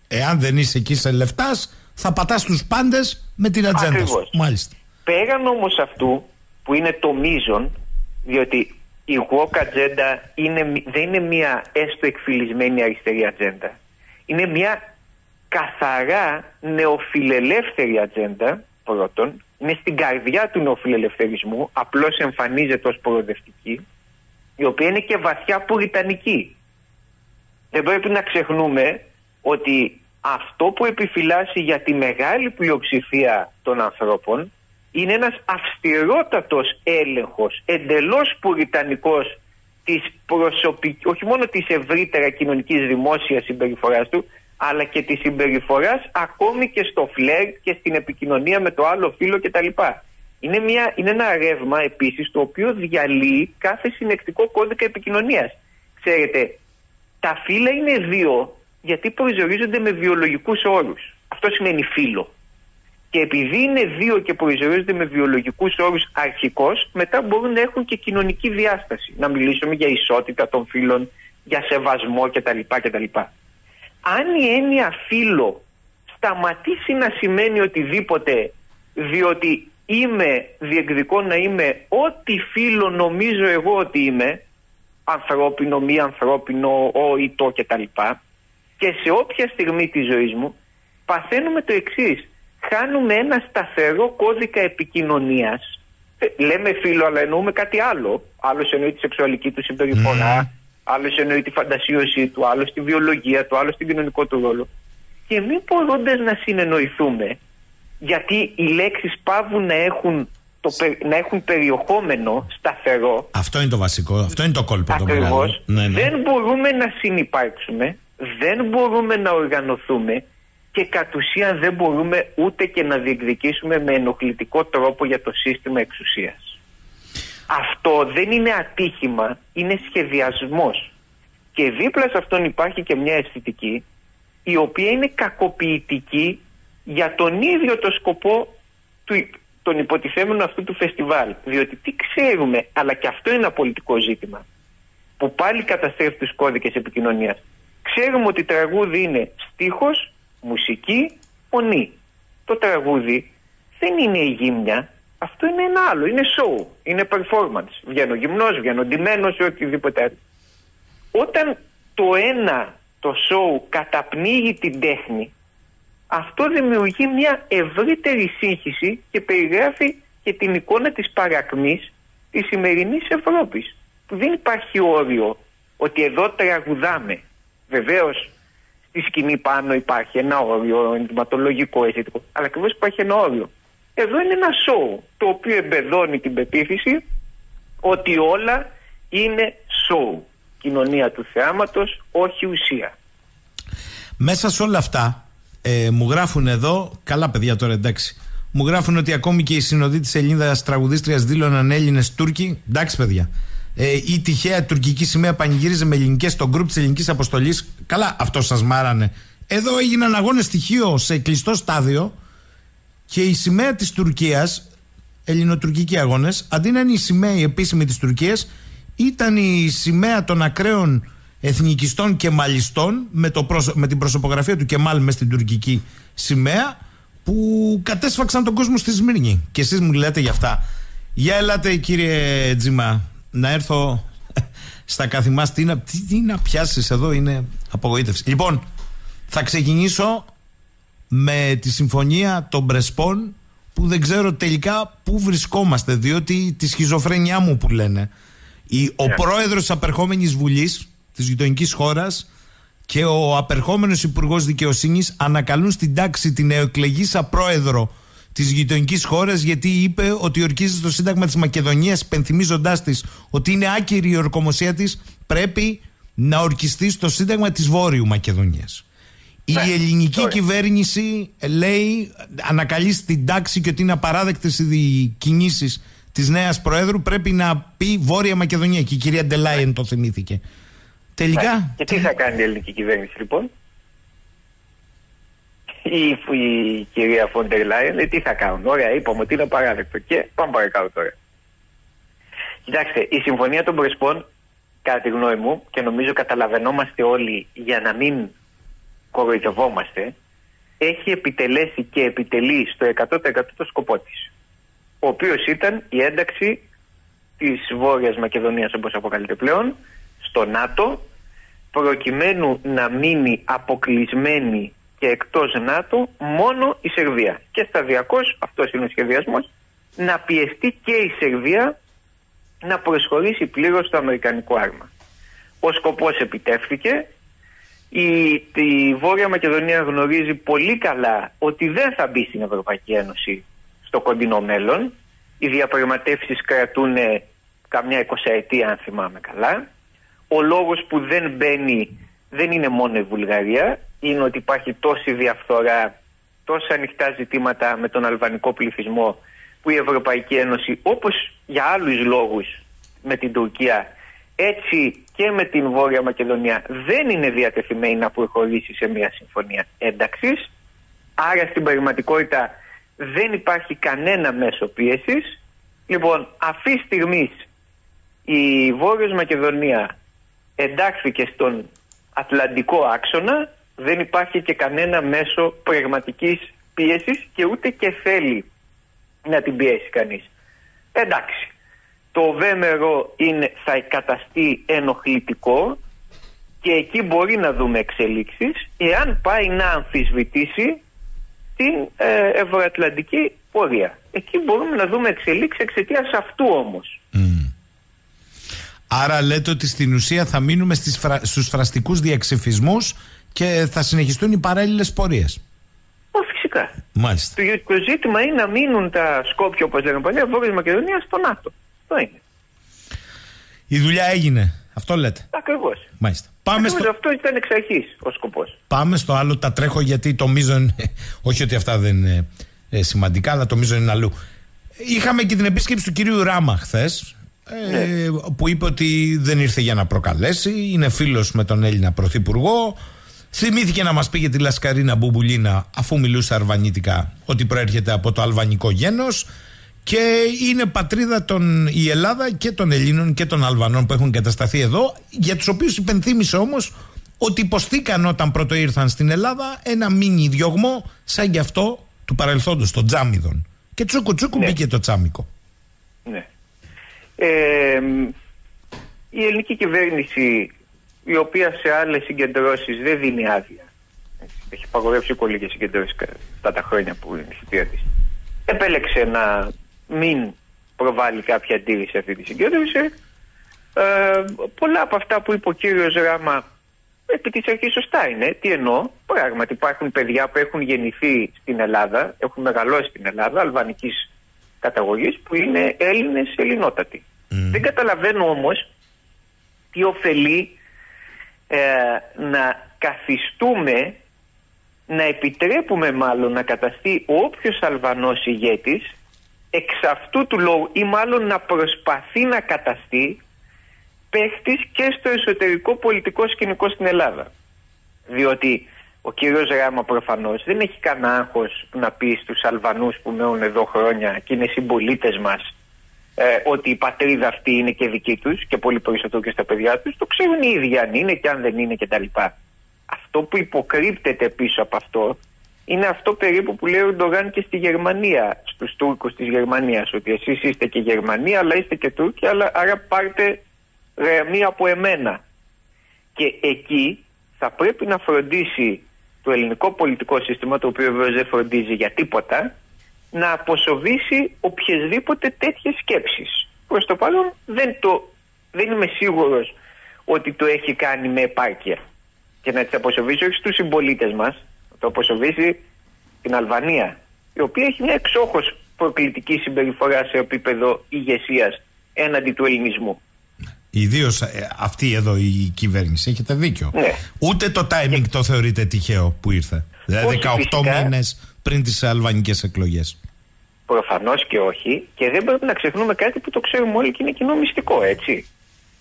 Εάν δεν είσαι εκεί σε λεφτάς, θα πατάς τους πάντες με την ατζέντα σου. Μάλιστα. Πέραν όμως αυτού που είναι το μείζον, διότι η woke ατζέντα δεν είναι μια έστω εκφυλισμένη αριστερή ατζέντα. Είναι μια καθαρά νεοφιλελεύθερη ατζέντα πρώτον, είναι στην καρδιά του νεοφιλελευθερισμού, απλώς εμφανίζεται ως προοδευτική, η οποία είναι και βαθιά πουριτανική. Δεν πρέπει να ξεχνούμε ότι αυτό που επιφυλάσσει για τη μεγάλη πλειοψηφία των ανθρώπων είναι ένας αυστηρότατος έλεγχος, εντελώς πουριτανικός της προσωπικής, όχι μόνο της ευρύτερα κοινωνικής δημόσιας συμπεριφοράς του, αλλά και τη συμπεριφοράς ακόμη και στο φλερ και στην επικοινωνία με το άλλο φίλο κτλ. Είναι, μια, είναι ένα ρεύμα επίσης το οποίο διαλύει κάθε συνεκτικό κώδικα επικοινωνίας. Ξέρετε, τα φύλλα είναι δύο γιατί προσδιορίζονται με βιολογικούς όρους. Αυτό σημαίνει φύλλο. Και επειδή είναι δύο και προσδιορίζονται με βιολογικούς όρους αρχικώς, μετά μπορούν να έχουν και κοινωνική διάσταση. Να μιλήσουμε για ισότητα των φύλων, για σεβασμό κτλ. κτλ αν η έννοια φίλο σταματήσει να σημαίνει οτιδήποτε διότι είμαι, διεκδικώ να είμαι ό,τι φίλο νομίζω εγώ ότι είμαι ανθρώπινο, μη ανθρώπινο, ο ή το κτλ. Και σε όποια στιγμή της ζωής μου παθαίνουμε το εξής. Χάνουμε ένα σταθερό κώδικα επικοινωνίας ε, λέμε φίλο αλλά εννοούμε κάτι άλλο. Άλλος εννοεί τη σεξουαλική του συμπεριφορά, άλλος εννοεί τη φαντασίωσή του, άλλος στη βιολογία του, άλλος στην κοινωνικό του ρόλο. Και μην μπορώντα να συνεννοηθούμε, γιατί οι λέξεις πάβουν να έχουν, το, να έχουν περιεχόμενο σταθερό. Αυτό είναι το βασικό, αυτό είναι το κόλπο Ακριβώς. Ναι, ναι. Δεν μπορούμε να συνεπάρξουμε, δεν μπορούμε να οργανωθούμε και κατ' ουσίαν δεν μπορούμε ούτε και να διεκδικήσουμε με ενοχλητικό τρόπο για το σύστημα εξουσίας. Αυτό δεν είναι ατύχημα, είναι σχεδιασμός. Και δίπλα σε αυτόν υπάρχει και μια αισθητική η οποία είναι κακοποιητική για τον ίδιο το σκοπό του, τον υποτιθέμενο αυτού του φεστιβάλ. Διότι τι ξέρουμε, αλλά και αυτό είναι ένα πολιτικό ζήτημα, που πάλι καταστρέφει τους κώδικες επικοινωνίας. Ξέρουμε ότι τραγούδι είναι στίχος, μουσική, φωνή. Το τραγούδι δεν είναι η γύμνια, αυτό είναι ένα άλλο. Είναι show. Είναι performance. Βγαίνω γυμνός, βγαίνω ντυμένος ή οτιδήποτε άλλο. Όταν το ένα, το show, καταπνίγει την τέχνη, αυτό δημιουργεί μια ευρύτερη σύγχυση και περιγράφει και την εικόνα της παρακμής της σημερινής Ευρώπης. Που δεν υπάρχει όριο ότι εδώ τραγουδάμε. Βεβαίως στη σκηνή πάνω υπάρχει ένα όριο ενδυματολογικό, αισθητικό, αλλά ακριβώς υπάρχει ένα όριο. Εδώ είναι ένα σοου το οποίο εμπεδώνει την πεποίθηση ότι όλα είναι σοου. Κοινωνία του θεάματος, όχι ουσία. Μέσα σε όλα αυτά Ε, μου γράφουν εδώ, καλά παιδιά τώρα εντάξει. Μου γράφουν ότι ακόμη και οι συνοδοί της Ελληνίδας τραγουδίστριας δήλωναν Έλληνες Τούρκοι. Εντάξει, παιδιά. Ε, η τυχαία τουρκική σημαία πανηγύριζε με ελληνικές στο γκρουπ της ελληνικής αποστολής. Καλά, αυτό σας μάρανε. Εδώ έγιναν αγώνες στοιχείο σε κλειστό στάδιο και η σημαία της Τουρκίας, ελληνοτουρκικοί αγώνες, αντί να είναι η σημαία η επίσημη της Τουρκίας, ήταν η σημαία των ακραίων εθνικιστών και μαλιστών με, το με την προσωπογραφία του Κεμάλ μες στην τουρκική σημαία που κατέσφαξαν τον κόσμο στη Σμύρνη. Και εσείς μου λέτε για αυτά. Για ελάτε κύριε Τζιμά να έρθω στα καθημάς. Τι να, τι, τι να πιάσεις; Εδώ είναι απογοήτευση. Λοιπόν, θα ξεκινήσω με τη συμφωνία των Πρεσπών που δεν ξέρω τελικά πού βρισκόμαστε διότι τη σχιζοφρένειά μου που λένε. Η, ο yeah. Ναι. πρόεδρος της απερχόμενης βουλής της γειτονικής χώρας και ο απερχόμενος Υπουργός Δικαιοσύνης ανακαλούν στην τάξη την νεοεκλεγήσα πρόεδρο της γειτονικής χώρας γιατί είπε ότι ορκίζει το Σύνταγμα της Μακεδονίας, πενθυμίζοντάς της ότι είναι άκυρη η ορκομοσία της, πρέπει να ορκιστεί στο Σύνταγμα της Βόρειου Μακεδονίας. Η ναι, ελληνική κυβέρνηση λέει, ανακαλεί στην τάξη και ότι είναι απαράδεκτες οι κινήσεις της νέας Προέδρου. Πρέπει να πει Βόρεια Μακεδονία. Και η κυρία Ντελάιεν το θυμήθηκε. Τελικά. Ναι. Και τι θα κάνει η ελληνική κυβέρνηση λοιπόν; Η, η κυρία Φόντερ Λάιεν τι θα κάνουν; Ωραία, είπαμε ότι είναι απαράδεκτο. Και πάμε παρακάτω τώρα. Κοιτάξτε, η συμφωνία των Πρεσπών, κατά τη γνώμη μου, και νομίζω καταλαβαίνόμαστε όλοι για να μην κοροϊδευόμαστε, έχει επιτελέσει και επιτελεί στο 100% το σκοπό της. Ο οποίος ήταν η ένταξη της Βόρειας Μακεδονίας όπως αποκαλείται πλέον στο ΝΑΤΟ προκειμένου να μείνει αποκλεισμένη και εκτός ΝΑΤΟ μόνο η Σερβία. Και σταδιακώς, αυτός είναι ο σχεδιασμός, να πιεστεί και η Σερβία να προσχωρήσει πλήρως στο Αμερικανικό άρμα. Ο σκοπός επιτεύχθηκε. Η, η Βόρεια Μακεδονία γνωρίζει πολύ καλά ότι δεν θα μπει στην Ευρωπαϊκή Ένωση στο κοντινό μέλλον. Οι διαπραγματεύσεις κρατούν καμιά εικοσαετία αν θυμάμαι καλά. Ο λόγος που δεν μπαίνει δεν είναι μόνο η Βουλγαρία, είναι ότι υπάρχει τόση διαφθορά, τόσα ανοιχτά ζητήματα με τον αλβανικό πληθυσμό που η Ευρωπαϊκή Ένωση όπως για άλλους λόγους με την Τουρκία έτσι και με την Βόρεια Μακεδονία δεν είναι διατεθειμένη να προχωρήσει σε μια συμφωνία ένταξης. Άρα στην πραγματικότητα δεν υπάρχει κανένα μέσο πίεσης. Λοιπόν αυτή στιγμή η Βόρειος Μακεδονία εντάχθηκε στον Ατλαντικό άξονα. Δεν υπάρχει και κανένα μέσο πραγματικής πίεσης και ούτε και θέλει να την πιέσει κανείς. Εντάξει, το βέμερο είναι, θα καταστεί ενοχλητικό και εκεί μπορεί να δούμε εξελίξεις εάν πάει να αμφισβητήσει την ε, ευρωατλαντική πορεία. Εκεί μπορούμε να δούμε εξελίξεις εξαιτίας αυτού όμως. Άρα λέτε ότι στην ουσία θα μείνουμε στις φρα... στους φραστικούς διαξυφισμούς και θα συνεχιστούν οι παράλληλες πορείες. Ω, φυσικά. Μάλιστα. Το, το ζήτημα είναι να μείνουν τα σκόπια, όπως λέγαμε παλιά, Βόρειας Μακεδονίας στο ΝΑΤΟ. Αυτό είναι. Η δουλειά έγινε. Αυτό λέτε. Ακριβώς. Μάλιστα. Πάμε στο... Αυτό ήταν εξ αρχής ο σκοπός. Πάμε στο άλλο. Τα τρέχω γιατί το μείζον. Όχι ότι αυτά δεν είναι ε, σημαντικά, αλλά το μείζον είναι αλλού. Είχαμε και την επίσκεψη του κυρίου Ράμα χθες, ε, ναι. που είπε ότι δεν ήρθε για να προκαλέσει, είναι φίλος με τον Έλληνα Πρωθυπουργό. Θυμήθηκε να μας πει για τη Λασκαρίνα Μπουμπουλίνα, αφού μιλούσε αρβανίτικα, ότι προέρχεται από το αλβανικό γένος και είναι πατρίδα των, η Ελλάδα και των Ελλήνων και των Αλβανών που έχουν κατασταθεί εδώ, για τους οποίους υπενθύμησε όμως ότι υποστήκαν όταν πρώτο ήρθαν στην Ελλάδα ένα μίνι διωγμό σαν γι' αυτό του παρελθόντος, των Τζάμιδων. Και τσούκου τσούκου ναι. μπήκε το τσάμικο. Ναι. Ε, η ελληνική κυβέρνηση η οποία σε άλλες συγκεντρώσεις δεν δίνει άδεια έχει παγορεύσει πολύ λίγες συγκεντρώσεις αυτά τα χρόνια που είναι η θητεία της επέλεξε να μην προβάλλει κάποια αντίρρηση σε αυτή τη συγκέντρωση ε, πολλά από αυτά που είπε ο κύριος Ράμα επί της αρχής σωστά είναι. Τι εννοώ, πράγματι υπάρχουν παιδιά που έχουν γεννηθεί στην Ελλάδα, έχουν μεγαλώσει στην Ελλάδα, αλβανικής καταγωγής που είναι Έλληνες ελληνότατοι. Δεν καταλαβαίνω όμως τι ωφελεί ε, να καθιστούμε να επιτρέπουμε μάλλον να καταστεί όποιος Αλβανός ηγέτης εξ αυτού του λόγου ή μάλλον να προσπαθεί να καταστεί παίχτης και στο εσωτερικό πολιτικό σκηνικό στην Ελλάδα. Διότι ο κύριος Ράμα προφανώς δεν έχει κανένα άγχος να πει στους Αλβανούς που μένουν εδώ χρόνια και είναι συμπολίτες μας ε, ότι η πατρίδα αυτή είναι και δική τους και πολύ περισσότερο και στα παιδιά τους. Το ξέρουν οι ίδιοι αν είναι και αν δεν είναι κτλ. Αυτό που υποκρύπτεται πίσω από αυτό είναι αυτό περίπου που λέει ο Ντογάν και στη Γερμανία, στους Τούρκους της Γερμανίας, ότι εσείς είστε και Γερμανία αλλά είστε και Τούρκοι, αλλά άρα πάρτε μία από εμένα. Και εκεί θα πρέπει να φροντίσει το ελληνικό πολιτικό σύστημα, το οποίο βέβαια δεν φροντίζει για τίποτα, να αποσοβήσει οποιασδήποτε τέτοιες σκέψεις. Προς το παρόν δεν, το, δεν είμαι σίγουρος ότι το έχει κάνει με επάρκεια. Και να τις αποσοβήσει όχι στους συμπολίτες μας, να το αποσοβήσει την Αλβανία, η οποία έχει μια εξόχως προκλητική συμπεριφορά σε επίπεδο ηγεσίας έναντι του ελληνισμού. Ιδίως ε, αυτή εδώ η κυβέρνηση. Έχετε δίκιο. Ναι. Ούτε το timing το θεωρείτε τυχαίο που ήρθε. Δηλαδή 18 μήνες πριν τις αλβανικές εκλογές. Προφανώς και όχι. Και δεν πρέπει να ξεχνούμε κάτι που το ξέρουμε όλοι και είναι κοινό μυστικό, έτσι.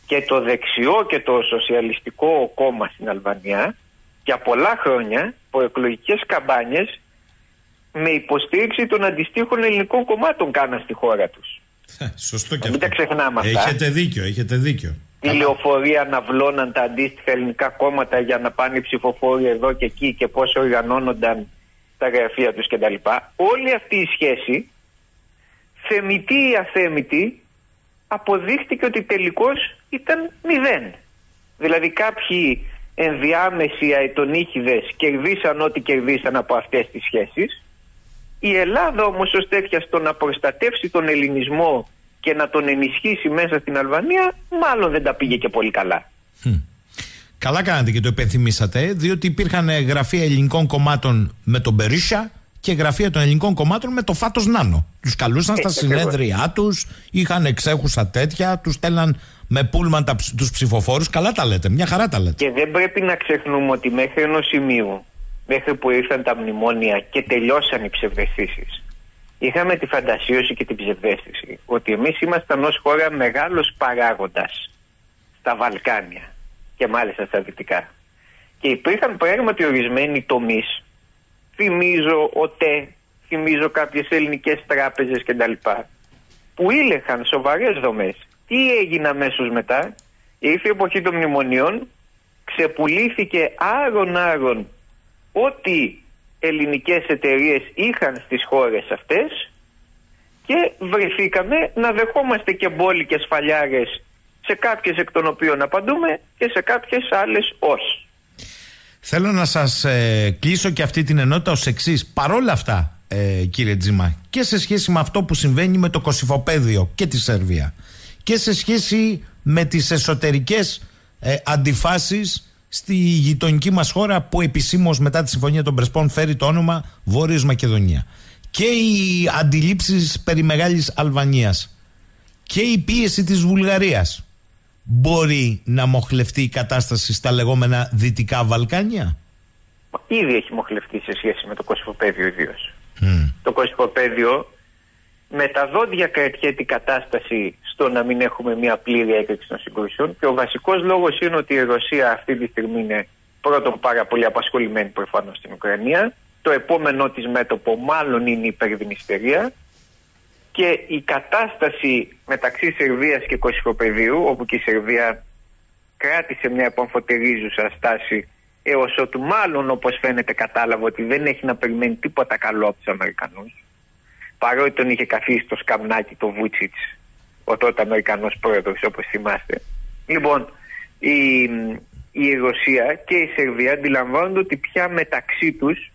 Και το δεξιό και το σοσιαλιστικό κόμμα στην Αλβανία για πολλά χρόνια προεκλογικέ καμπάνιες με υποστήριξη των αντιστοίχων ελληνικών κομμάτων κάναν στη χώρα τους. Ε, σωστό και Μην τα ξεχνάμε αυτά. Έχετε δίκιο, έχετε δίκιο. Η λεωφορεία να βλώναν τα αντίστοιχα ελληνικά κόμματα για να πάνε οι ψηφοφόροι εδώ και εκεί και πώς οργανώνονταν τα γραφεία τους κτλ. Όλη αυτή η σχέση, θεμητή ή αθέμητη, αποδείχτηκε ότι τελικώς ήταν μηδέν. Δηλαδή κάποιοι ενδιάμεσοι αετονίχιδες κερδίσαν ό,τι κερδίσαν από αυτές τις σχέσεις. Η Ελλάδα όμως ως τέτοια στο να προστατεύσει τον ελληνισμό και να τον ενισχύσει μέσα στην Αλβανία μάλλον δεν τα πήγε και πολύ καλά. Καλά κάνατε και το υπενθυμίσατε, διότι υπήρχαν γραφεία ελληνικών κομμάτων με τον Περίσσα και γραφεία των ελληνικών κομμάτων με το Φάτος Νάνο. Τους καλούσαν στα συνέδριά τους, είχαν εξέχουσα τέτοια, τους στέλναν με πούλμαν τους ψηφοφόρους. Καλά τα λέτε, μια χαρά τα λέτε. Και δεν πρέπει να ξεχνούμε ότι μέχρι ενός σημείου, μέχρι που ήρθαν τα μνημόνια και τελειώσαν οι ψευδεστήσεις, είχαμε τη φαντασίωση και την ψευδέστηση ότι εμείς ήμασταν ως χώρα μεγάλος παράγοντας στα Βαλκάνια και μάλιστα στα δυτικά. Και υπήρχαν πράγματι ορισμένοι τομείς. Θυμίζω ΟΤΕ, θυμίζω κάποιες ελληνικές τράπεζες κτλ. που ήλεχαν σοβαρές δομές. Τι έγινε αμέσως μετά, ήρθε η εποχή των μνημονίων, ξεπουλήθηκε άρον-άρον ό,τι ελληνικές εταιρείες είχαν στις χώρες αυτές και βρεθήκαμε να δεχόμαστε και μπόλικες φαλιάρες σε κάποιες εκ των οποίων απαντούμε και σε κάποιες άλλες όχι. Θέλω να σας ε, κλείσω και αυτή την ενότητα ως εξής. Παρόλα αυτά, ε, κύριε Τζίμα, και σε σχέση με αυτό που συμβαίνει με το Κωσυφοπαίδιο και τη Σερβία και σε σχέση με τις εσωτερικές ε, αντιφάσεις στη γειτονική μας χώρα που επισήμως μετά τη Συμφωνία των Πρεσπών φέρει το όνομα Βόρειος Μακεδονία. Και οι αντιλήψεις περί Μεγάλης Αλβανίας. Και η πίεση της Βουλγαρίας μπορεί να μοχλευτεί η κατάσταση στα λεγόμενα Δυτικά Βαλκάνια; Ήδη έχει μοχλευτεί σε σχέση με το Κωσυφοπαίδιο ιδίως. Το Κωσυφοπαίδιο με τα δόντια κρατιέται η κατάσταση στο να μην έχουμε μια πλήρη έκρηξη των συγκρούσεων και ο βασικός λόγος είναι ότι η Ρωσία αυτή τη στιγμή είναι πρώτον πάρα πολύ απασχολημένη προφανώς στην Ουκρανία το επόμενό της μέτωπο μάλλον είναι η υπερδινιστερία και η κατάσταση μεταξύ Σερβίας και Κωσυφοπεδίου όπου και η Σερβία κράτησε μια επομφωτερίζουσα στάση έως ότου μάλλον όπως φαίνεται κατάλαβε ότι δεν έχει να περιμένει τίποτα καλό από τους Αμερικανούς παρότι τον είχε καθίσει στο σκαμνάκι το Βούτσιτς ο τότε Αμερικανός πρόεδρος όπως θυμάστε. Λοιπόν η, η Ρωσία και η Σερβία αντιλαμβάνονται ότι πια μεταξύ τους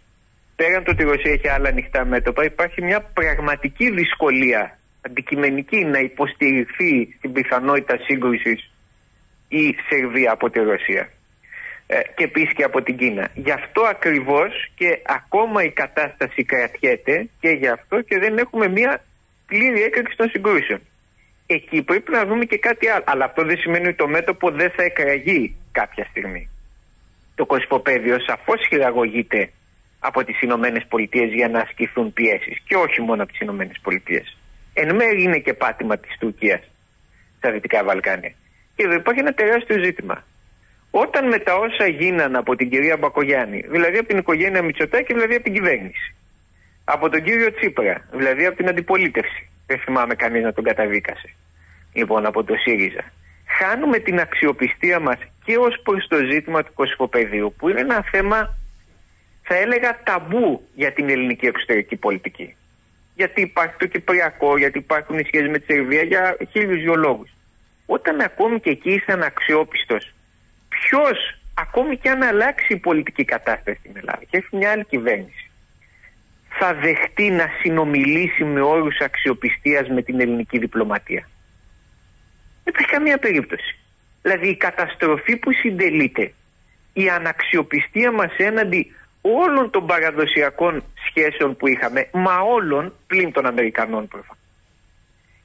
πέραν το ότι η Ρωσία έχει άλλα ανοιχτά μέτωπα, υπάρχει μια πραγματική δυσκολία αντικειμενική να υποστηριχθεί στην πιθανότητα σύγκρουσης η Σερβία από τη Ρωσία ε, και επίσης και από την Κίνα. Γι' αυτό ακριβώς και ακόμα η κατάσταση κρατιέται και γι' αυτό και δεν έχουμε μια πλήρη έκρηξη των συγκρούσεων. Εκεί πρέπει να δούμε και κάτι άλλο. Αλλά αυτό δεν σημαίνει ότι το μέτωπο δεν θα εκραγεί κάποια στιγμή. Το κοσμοπέδιο σαφώς χειραγωγείται από τις Ηνωμένες Πολιτείες για να ασκηθούν πιέσεις και όχι μόνο από τις Ηνωμένες Πολιτείες. Εν μέρει είναι και πάτημα της Τουρκίας στα Δυτικά Βαλκάνια. Και εδώ υπάρχει ένα τεράστιο ζήτημα. Όταν με τα όσα γίνανε από την κυρία Μπακογιάννη, δηλαδή από την οικογένεια Μητσοτάκη, δηλαδή από την κυβέρνηση, από τον κύριο Τσίπρα, δηλαδή από την αντιπολίτευση, δεν θυμάμαι κανείς να τον καταδίκασε, λοιπόν από το ΣΥΡΙΖΑ, χάνουμε την αξιοπιστία μας και ως προς το ζήτημα του κοσυφοπεδίου, που είναι ένα θέμα, θα έλεγα, ταμπού για την ελληνική εξωτερική πολιτική. Γιατί υπάρχει το Κυπριακό, γιατί υπάρχουν οι σχέσεις με τη Σερβία, για χίλιους δυο λόγους. Όταν ακόμη και εκεί είσαι αναξιόπιστος ποιος, ακόμη και αν αλλάξει η πολιτική κατάσταση στην Ελλάδα και έχει μια άλλη κυβέρνηση, θα δεχτεί να συνομιλήσει με όρους αξιοπιστίας με την ελληνική διπλωματία. Δεν υπάρχει καμία περίπτωση. Δηλαδή η καταστροφή που συντελείται, η αναξιοπιστία μας έναντι όλων των παραδοσιακών σχέσεων που είχαμε, μα όλων πλην των Αμερικανών προφανώς.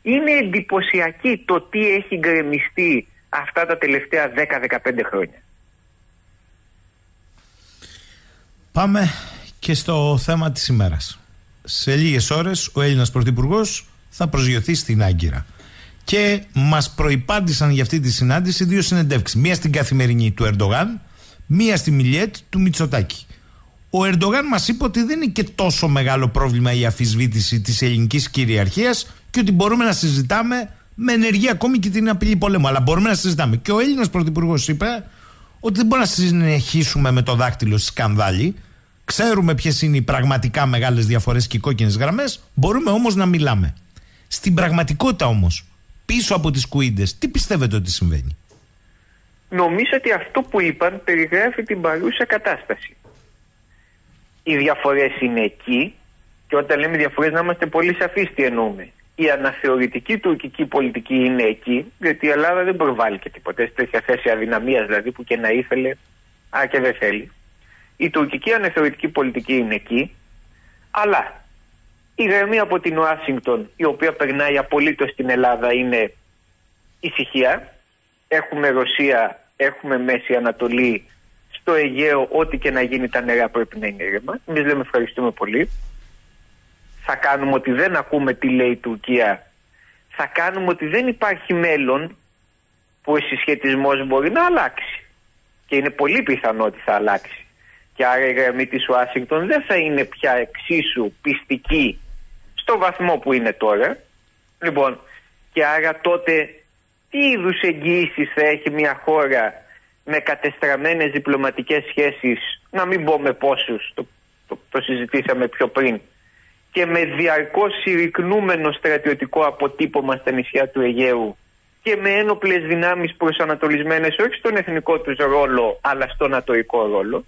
Είναι εντυπωσιακή το τι έχει γκρεμιστεί αυτά τα τελευταία 10-15 χρόνια. Πάμε και στο θέμα της ημέρας. Σε λίγες ώρες ο Έλληνας Πρωθυπουργός θα προσγειωθεί στην Άγκυρα. Και μας προϋπάντησαν για αυτή τη συνάντηση δύο συνεντεύξεις. Μία στην καθημερινή του Ερντογάν, μία στη Μιλιέτ του Μητσοτάκη. Ο Ερντογάν μας είπε ότι δεν είναι και τόσο μεγάλο πρόβλημα η αφισβήτηση της ελληνικής κυριαρχίας και ότι μπορούμε να συζητάμε με ενεργεία ακόμη και την απειλή πολέμου. Αλλά μπορούμε να συζητάμε. Και ο Έλληνας Πρωθυπουργός είπε ότι δεν μπορούμε να συνεχίσουμε με το δάκτυλο σκανδάλι. Ξέρουμε ποιες είναι οι πραγματικά μεγάλες διαφορές και οι κόκκινες γραμμές. Μπορούμε όμως να μιλάμε. Στην πραγματικότητα όμως, πίσω από τις κουίντες, τι πιστεύετε ότι συμβαίνει; Νομίζω ότι αυτό που είπαν περιγράφει την παρούσα κατάσταση. Οι διαφορές είναι εκεί και όταν λέμε διαφορές να είμαστε πολύ σαφείς τι εννοούμε η αναθεωρητική τουρκική πολιτική είναι εκεί, γιατί η Ελλάδα δεν προβάλλει και τίποτα. Σε τέτοια θέση αδυναμίας δηλαδή που και να ήθελε, α και δεν θέλει. Η τουρκική αναθεωρητική πολιτική είναι εκεί, αλλά η γραμμή από την Ουάσιγκτον, η οποία περνάει απολύτως στην Ελλάδα, είναι ησυχία. Έχουμε Ρωσία, έχουμε Μέση Ανατολή, στο Αιγαίο, ό,τι και να γίνει τα νερά πρέπει να είναι ήρεμα. Εμείς λέμε ευχαριστούμε πολύ θα κάνουμε ότι δεν ακούμε τι λέει η Τουρκία, θα κάνουμε ότι δεν υπάρχει μέλλον που ο συσχετισμός μπορεί να αλλάξει. Και είναι πολύ πιθανό ότι θα αλλάξει. Και άρα η γραμμή της Ουάσιγκτον δεν θα είναι πια εξίσου πιστική στο βαθμό που είναι τώρα. Λοιπόν, και άρα τότε τι είδους εγγυήσεις θα έχει μια χώρα με κατεστραμμένες διπλωματικές σχέσεις, να μην πω με πόσους, το, το, το συζητήσαμε πιο πριν, και με διαρκώς συρρυκνούμενο στρατιωτικό αποτύπωμα στα νησιά του Αιγαίου και με ένοπλες δυνάμεις προσανατολισμένες όχι στον εθνικό τους ρόλο αλλά στον ατοικό ρόλο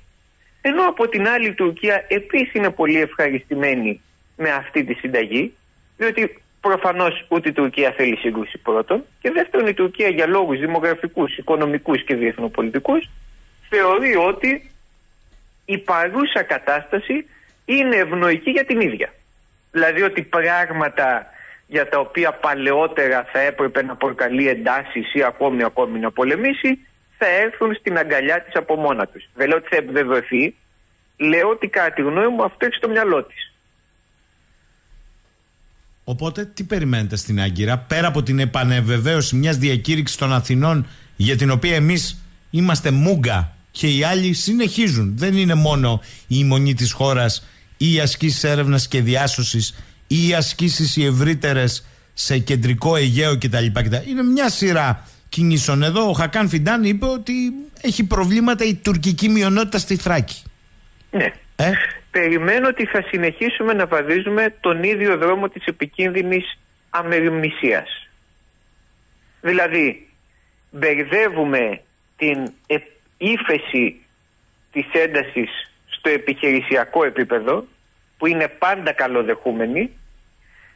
ενώ από την άλλη η Τουρκία επίσης είναι πολύ ευχαριστημένη με αυτή τη συνταγή διότι προφανώς ούτε η Τουρκία θέλει σύγκρουση πρώτον και δεύτερον η Τουρκία για λόγους δημογραφικούς, οικονομικούς και διεθνοπολιτικούς θεωρεί ότι η παρούσα κατάσταση είναι ευνοϊκή για την ίδια. Δηλαδή ότι πράγματα για τα οποία παλαιότερα θα έπρεπε να προκαλεί εντάσεις ή ακόμη ακόμη να πολεμήσει θα έρθουν στην αγκαλιά της από μόνα τους. Δεν λέω ότι θα επιβεβαιωθεί, λέω ότι κατά τη γνώμη μου αυτό έχει στο μυαλό της. Οπότε τι περιμένετε στην Άγκυρα πέρα από την επανεβεβαίωση μιας διακήρυξης των Αθηνών για την οποία εμείς είμαστε μούγκα και οι άλλοι συνεχίζουν. Δεν είναι μόνο η μονή της χώρας ή οι ασκήσεις έρευνας και διάσωσης ή οι ασκήσεις οι ευρύτερες σε κεντρικό Αιγαίο κτλ. Είναι μια σειρά κινήσεων. Εδώ ο Χακάν Φιντάν είπε ότι έχει προβλήματα η τουρκική μειονότητα στη Θράκη. Ναι. Ε; Περιμένω ότι θα συνεχίσουμε να βαδίζουμε τον ίδιο δρόμο της επικίνδυνης αμεριμνησίας. Δηλαδή, μπερδεύουμε την ύφεση της έντασης στο επιχειρησιακό επίπεδο που είναι πάντα καλοδεχούμενοι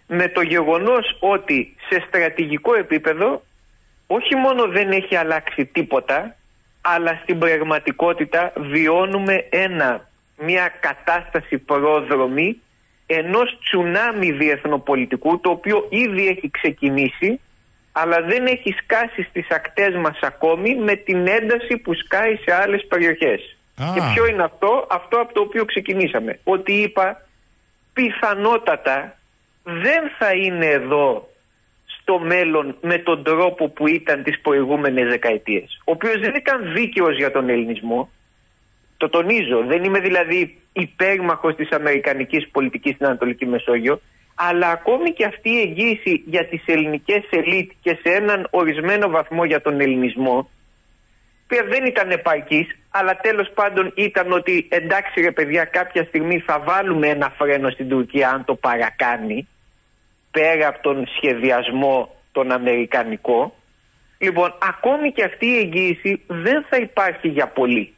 με το γεγονός ότι σε στρατηγικό επίπεδο όχι μόνο δεν έχει αλλάξει τίποτα αλλά στην πραγματικότητα βιώνουμε ένα, μια κατάσταση πρόδρομη ενός τσουνάμι διεθνοπολιτικού το οποίο ήδη έχει ξεκινήσει αλλά δεν έχει σκάσει στις ακτές μας ακόμη με την ένταση που σκάει σε άλλες περιοχές. Και ποιο είναι αυτό, αυτό από το οποίο ξεκινήσαμε. Ότι είπα πιθανότατα δεν θα είναι εδώ στο μέλλον με τον τρόπο που ήταν τις προηγούμενες δεκαετίες. Ο οποίος δεν ήταν δίκαιος για τον ελληνισμό. Το τονίζω, δεν είμαι δηλαδή υπέρμαχος της αμερικανικής πολιτικής στην Ανατολική Μεσόγειο, αλλά ακόμη και αυτή η εγγύηση για τις ελληνικές ελίτ και σε έναν ορισμένο βαθμό για τον ελληνισμό, που δεν ήταν επαρκής, αλλά τέλος πάντων ήταν ότι εντάξει ρε παιδιά κάποια στιγμή θα βάλουμε ένα φρένο στην Τουρκία αν το παρακάνει, πέρα από τον σχεδιασμό τον αμερικανικό. Λοιπόν, ακόμη και αυτή η εγγύηση δεν θα υπάρχει για πολύ.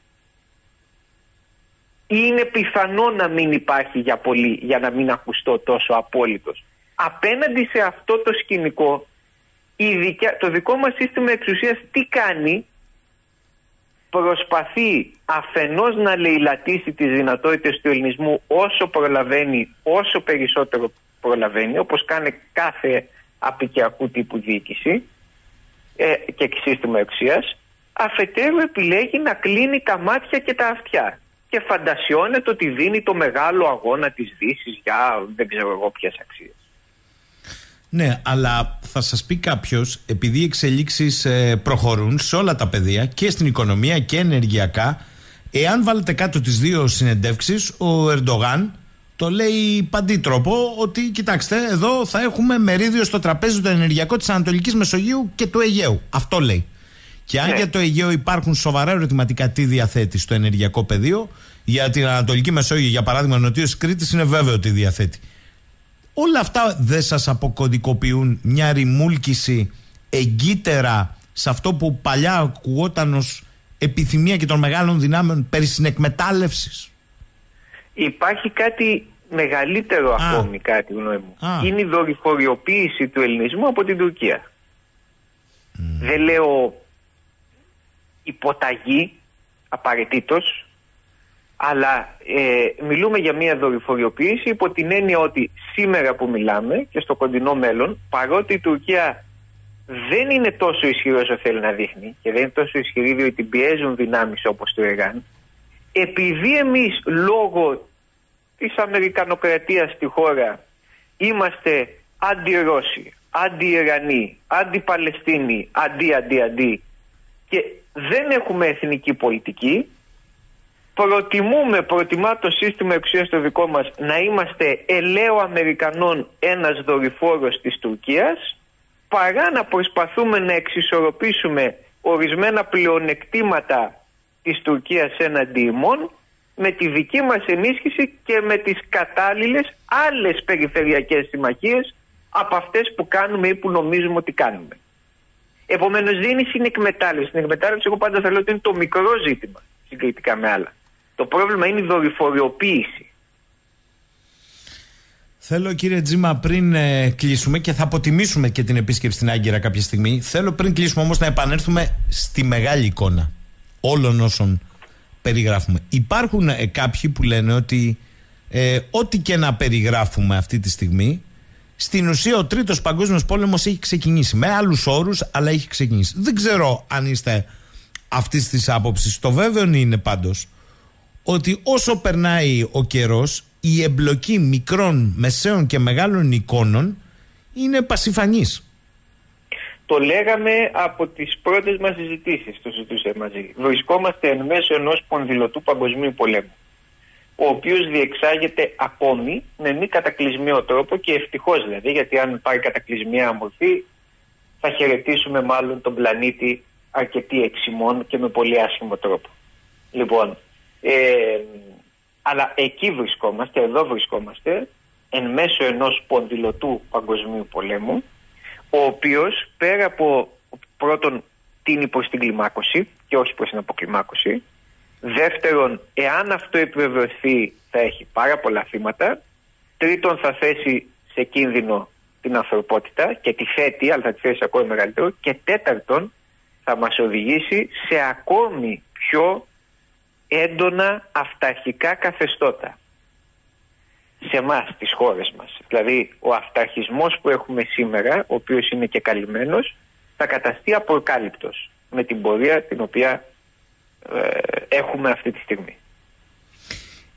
Είναι πιθανό να μην υπάρχει για πολύ, για να μην ακουστώ τόσο απόλυτος. Απέναντι σε αυτό το σκηνικό, η το δικό μας σύστημα εξουσίας τι κάνει, προσπαθεί αφενός να λαιλατήσει τις δυνατότητες του ελληνισμού όσο προλαβαίνει, όσο περισσότερο προλαβαίνει, όπως κάνει κάθε απικιακού τύπου διοίκηση ε, και σύστημα εξουσίας, αφετέρου επιλέγει να κλείνει τα μάτια και τα αυτιά και φαντασιώνεται ότι δίνει το μεγάλο αγώνα της δύσης για δεν ξέρω εγώ ποιες αξίες. Ναι, αλλά θα σας πει κάποιος, επειδή οι εξελίξεις ε, προχωρούν σε όλα τα πεδία και στην οικονομία και ενεργειακά, εάν βάλετε κάτω τις δύο συνεντεύξεις, ο Ερντογάν το λέει παντή τρόπο ότι κοιτάξτε, εδώ θα έχουμε μερίδιο στο τραπέζι του ενεργειακό της Ανατολικής Μεσογείου και του Αιγαίου. Αυτό λέει. Και αν ναι. για το Αιγαίο υπάρχουν σοβαρά ερωτηματικά τι διαθέτει στο ενεργειακό πεδίο, για την Ανατολική Μεσόγειο, για παράδειγμα, Νοτιός Κρήτης, είναι βέβαιο ότι διαθέτει. Όλα αυτά δεν σας αποκωδικοποιούν μια ρημούλκηση εγκύτερα σε αυτό που παλιά ακουγόταν ως επιθυμία και των μεγάλων δυνάμεων περί συνεκμετάλλευσης; Υπάρχει κάτι μεγαλύτερο ακόμη κάτι γνώμη μου. Είναι η δορυφοριοποίηση του ελληνισμού από την Τουρκία. Δεν λέω υποταγή απαραίτητος, αλλά ε, μιλούμε για μια δορυφοριοποίηση υπό την έννοια ότι σήμερα που μιλάμε και στο κοντινό μέλλον, παρότι η Τουρκία δεν είναι τόσο ισχυρό όσο θέλει να δείχνει και δεν είναι τόσο ισχυρή διότι την πιέζουν δυνάμεις όπως το Ιράν, επειδή εμείς λόγω της Αμερικανοκρατίας στη χώρα είμαστε αντι-Ρώσοι, αντι-Ιρανοί, αντι-Παλαιστίνοι, αντι-αντι-αντι και δεν έχουμε εθνική πολιτική προτιμούμε, προτιμά το σύστημα εξουσίας το δικό μας να είμαστε ελαίο Αμερικανών ένας δορυφόρος της Τουρκίας παρά να προσπαθούμε να εξισορροπήσουμε ορισμένα πλεονεκτήματα της Τουρκίας έναντι ημών με τη δική μας ενίσχυση και με τις κατάλληλες άλλες περιφερειακές συμμαχίες από αυτές που κάνουμε ή που νομίζουμε ότι κάνουμε. Επομένως δεν είναι συνεκμετάλλευση. Συνεκμετάλλευση εγώ πάντα θα λέω ότι είναι το μικρό ζήτημα συγκριτικά με άλλα. Το πρόβλημα είναι η δορυφοριοποίηση. Θέλω κύριε Τζίμα πριν ε, κλείσουμε και θα αποτιμήσουμε και την επίσκεψη στην Άγκυρα κάποια στιγμή. Θέλω πριν κλείσουμε όμως να επανέλθουμε στη μεγάλη εικόνα όλων όσων περιγράφουμε. Υπάρχουν ε, κάποιοι που λένε ότι ε, ό,τι και να περιγράφουμε αυτή τη στιγμή, στην ουσία ο τρίτος παγκόσμιος πόλεμος έχει ξεκινήσει. Με άλλους όρους, αλλά έχει ξεκινήσει. Δεν ξέρω αν είστε αυτής της άποψης. Το βέβαιο είναι πάντως ότι όσο περνάει ο καιρός, η εμπλοκή μικρών, μεσαίων και μεγάλων εικόνων είναι πασιφανής. Το λέγαμε από τις πρώτες μας συζητήσεις, το συζητούσαμε μαζί. Βρισκόμαστε εν μέσω ενός πονδυλωτού παγκοσμίου πολέμου, ο οποίος διεξάγεται ακόμη με μη κατακλυσμίο τρόπο και ευτυχώς δηλαδή, γιατί αν πάει κατακλυσμία μορφή θα χαιρετήσουμε μάλλον τον πλανήτη αρκετή εξημών και με πολύ άσχημο τρόπο. Λοιπόν, ε, αλλά εκεί βρισκόμαστε, εδώ βρισκόμαστε, εν μέσω ενός πονδυλωτού παγκοσμίου πολέμου, ο οποίος πέρα από πρώτον τίνει προς την κλιμάκωση και όχι προς την αποκλιμάκωση δεύτερον εάν αυτό επιβεβαιωθεί θα έχει πάρα πολλά θύματα. Τρίτον θα θέσει σε κίνδυνο την ανθρωπότητα και τη θέτει αλλά θα τη θέσει ακόμη μεγαλύτερο. Και τέταρτον θα μας οδηγήσει σε ακόμη πιο έντονα αυταρχικά καθεστώτα. Σε εμάς, τις χώρες μας. Δηλαδή, ο αυταρχισμός που έχουμε σήμερα, ο οποίος είναι και καλυμμένος, θα καταστεί αποκάλυπτος με την πορεία την οποία έχουμε αυτή τη στιγμή.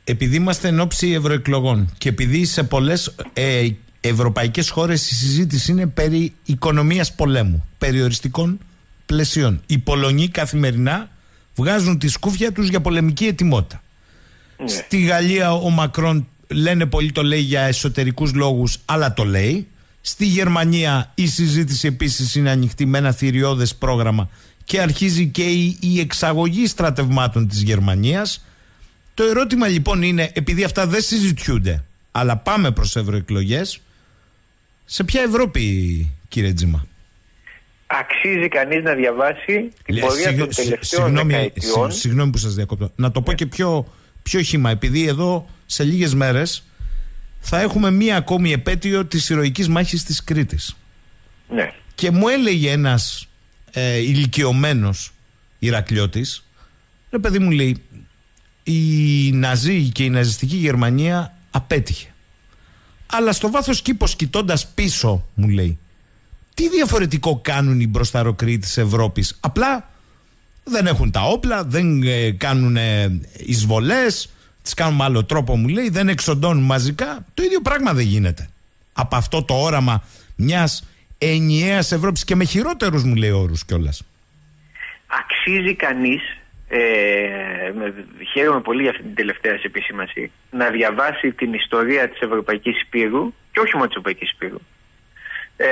Επειδή είμαστε εν ώψη ευρωεκλογών και επειδή σε πολλές ε, ευρωπαϊκές χώρες η συζήτηση είναι περί οικονομίας πολέμου, περιοριστικών πλαισιών. Οι Πολωνοί καθημερινά βγάζουν τη σκούφια τους για πολεμική ετοιμότητα. Ναι. Στη Γαλλία ο Μακρόν λένε πολύ το λέει για εσωτερικούς λόγους αλλά το λέει. Στη Γερμανία η συζήτηση επίσης είναι ανοιχτή με ένα θηριώδες πρόγραμμα και αρχίζει και η, η εξαγωγή στρατευμάτων της Γερμανίας. Το ερώτημα λοιπόν είναι, επειδή αυτά δεν συζητιούνται, αλλά πάμε προς ευρωεκλογές, σε ποια Ευρώπη κύριε Τζίμα; Αξίζει κανείς να διαβάσει την πορεία των τελευταίων δεκαετιών. Συγγνώμη που σας διακόπτω. Να το πω ναι. και πιο, πιο χύμα, επειδή εδώ σε λίγες μέρες θα έχουμε μία ακόμη επέτειο της ηρωικής μάχης της Κρήτης. Ναι. Και μου έλεγε ένας ε, ηλικιωμένος Ηρακλειώτης, ρε παιδί μου λέει, η Ναζί και η ναζιστική Γερμανία απέτυχε. Αλλά στο βάθος κήπος κοιτώντας πίσω, μου λέει, τι διαφορετικό κάνουν οι μπροσταροκροί της Ευρώπης; Απλά δεν έχουν τα όπλα, δεν ε, κάνουν εισβολές, τις κάνουν με άλλο τρόπο, μου λέει, δεν εξοντώνουν μαζικά. Το ίδιο πράγμα δεν γίνεται. Από αυτό το όραμα μιας ενιαίας Ευρώπης και με χειρότερους, μου λέει, όρου κιόλας. Αξίζει κανείς, ε, χαίρομαι πολύ για αυτή την τελευταία επισήμαση, να διαβάσει την ιστορία της Ευρωπαϊκής Υπήρου και όχι μόνο της Ευρωπαϊκής Υπήρου. Ε,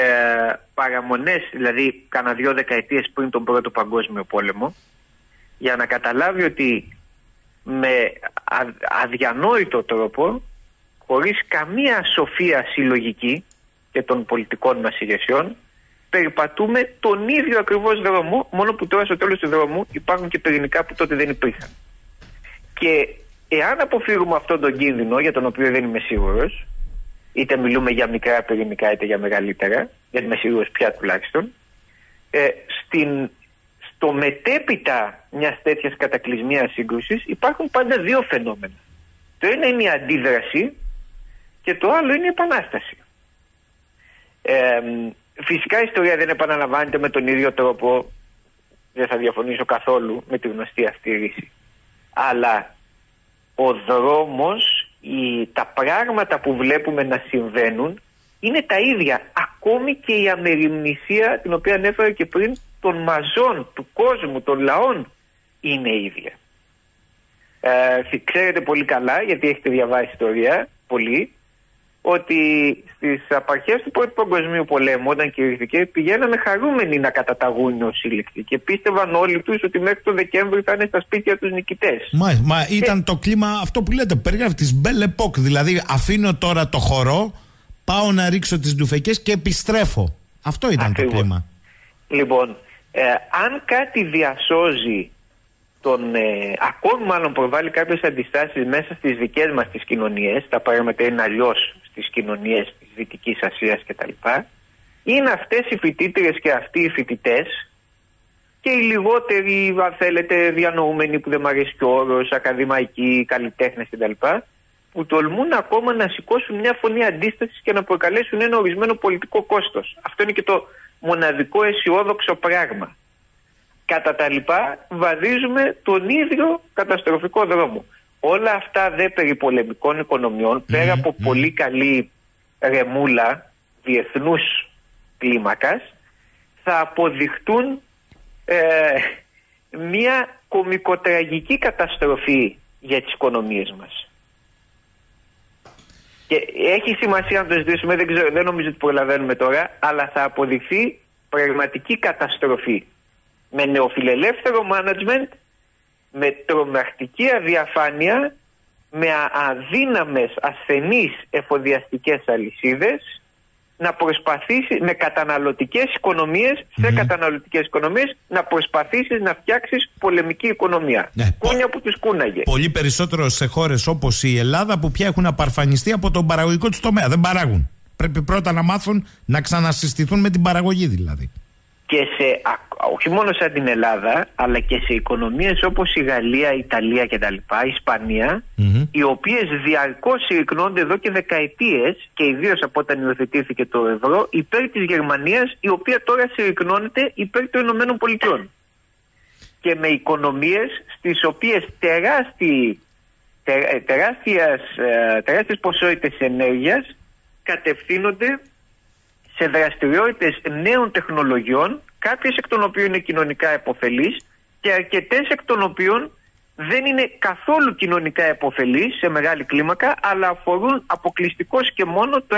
παραμονές, δηλαδή κάνα δύο δεκαετίες πριν τον Πρώτο Παγκόσμιο Πόλεμο, για να καταλάβει ότι με αδιανόητο τρόπο, χωρίς καμία σοφία συλλογική και των πολιτικών μας ηγεσιών, περιπατούμε τον ίδιο ακριβώς δρόμο, μόνο που τώρα στο τέλος του δρόμου υπάρχουν και πυρηνικά που τότε δεν υπήρχαν. Και εάν αποφύγουμε αυτόν τον κίνδυνο, για τον οποίο δεν είμαι σίγουρος, είτε μιλούμε για μικρά πυρηνικά είτε για μεγαλύτερα, γιατί είμαι σίγουρος πια τουλάχιστον, ε, στην το μετέπειτα μιας τέτοιας κατακλυσμίας σύγκρουσης υπάρχουν πάντα δύο φαινόμενα. Το ένα είναι η αντίδραση και το άλλο είναι η επανάσταση. Ε, φυσικά η ιστορία δεν επαναλαμβάνεται με τον ίδιο τρόπο, δεν θα διαφωνήσω καθόλου με τη γνωστή αυτή ρίση. Αλλά ο δρόμος, η, τα πράγματα που βλέπουμε να συμβαίνουν είναι τα ίδια. Ακόμη και η αμεριμνησία την οποία ανέφερα και πριν των μαζών, του κόσμου, των λαών είναι ίδια. Ε, ξέρετε πολύ καλά, γιατί έχετε διαβάσει ιστορία πολύ, ότι στις απαρχές του Πρώτου Παγκοσμίου Πολέμου, όταν κηρύχθηκε, πηγαίνανε χαρούμενοι να καταταγούν οι σύλληκτοι και πίστευαν όλοι τους ότι μέχρι το Δεκέμβρη θα είναι στα σπίτια τους νικητές. Μα, μα ήταν το κλίμα αυτό που λέτε, περιγράφει της Belle Epoque, δηλαδή αφήνω τώρα το χορό, πάω να ρίξω τις ντουφεκές και επιστρέφω. Αυτό ήταν το κλίμα. Λοιπόν, ε, αν κάτι διασώζει τον, ε, ακόμη μάλλον προβάλλει κάποιες αντιστάσεις μέσα στις δικές μας τις κοινωνίες, τα πράγματα είναι αλλιώς στις κοινωνίες της Δυτικής Ασίας κτλ. Είναι αυτές οι φοιτήτρε και αυτοί οι φοιτητές και οι λιγότεροι, αν θέλετε, διανοούμενοι που δεν μου αρέσει και ο όρος, ακαδημαϊκοί, καλλιτέχνες κτλ. που τολμούν ακόμα να σηκώσουν μια φωνή αντίστασης και να προκαλέσουν ένα ορισμένο πολιτικό κόστος. Αυτό είναι και το μοναδικό αισιόδοξο πράγμα. Κατά τα λοιπά βαδίζουμε τον ίδιο καταστροφικό δρόμο. Όλα αυτά δε περί πολεμικών οικονομιών, πέρα από πολύ καλή ρεμούλα διεθνούς κλίμακας, θα αποδειχτούν ε, μια κομικοτραγική καταστροφή για τις οικονομίες μας. Και έχει σημασία να το ζητήσουμε, δεν, ξέρω, δεν νομίζω ότι προλαβαίνουμε τώρα, αλλά θα αποδειχθεί πραγματική καταστροφή. Με νεοφιλελεύθερο management, με τρομακτική αδιαφάνεια, με αδύναμες ασθενείς εφοδιαστικές αλυσίδες, να προσπαθήσει με καταναλωτικές οικονομίες, σε καταναλωτικές οικονομίες, να προσπαθήσεις να φτιάξεις πολεμική οικονομία. Ναι. Κούνια που τους κούναγε. Πολύ περισσότερο σε χώρες όπως η Ελλάδα που πια έχουν απαρφανιστεί από τον παραγωγικό τους τομέα. Δεν παράγουν. Πρέπει πρώτα να μάθουν να ξανασυστηθούν με την παραγωγή δηλαδή και σε, όχι μόνο σαν την Ελλάδα, αλλά και σε οικονομίες όπως η Γαλλία, η Ιταλία κτλ, η Ισπανία, οι οποίες διαρκώς συρρυκνώνται εδώ και δεκαετίες και ιδίως από όταν υιοθετήθηκε το ευρώ, υπέρ της Γερμανίας, η οποία τώρα συρρυκνώνεται υπέρ των Ηνωμένων Πολιτειών. και με οικονομίες στις οποίες τεράστιοι, τε, τεράστιες, τεράστιες ποσότητες ενέργειας κατευθύνονται σε δραστηριότητες νέων τεχνολογιών, κάποιες εκ των οποίων είναι κοινωνικά επωφελείς και αρκετές εκ των οποίων δεν είναι καθόλου κοινωνικά επωφελείς σε μεγάλη κλίμακα, αλλά αφορούν αποκλειστικώς και μόνο το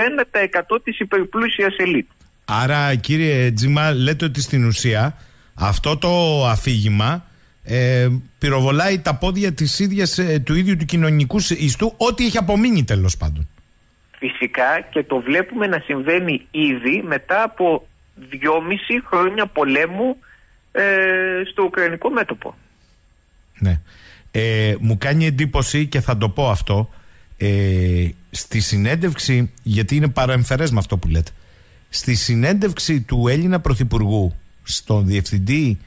1% της υπερπλούσιας ελίτ. Άρα κύριε Τζίμα λέτε ότι στην ουσία αυτό το αφήγημα ε, πυροβολάει τα πόδια της ίδιας, ε, του ίδιου του κοινωνικού ιστού ό,τι έχει απομείνει τέλος πάντων. Φυσικά και το βλέπουμε να συμβαίνει ήδη μετά από δυόμιση χρόνια πολέμου ε, στο Ουκρανικό μέτωπο. Ναι. Ε, μου κάνει εντύπωση και θα το πω αυτό ε, στη συνέντευξη, γιατί είναι παραεμφερές με αυτό που λέτε στη συνέντευξη του Έλληνα Πρωθυπουργού στον Διευθυντή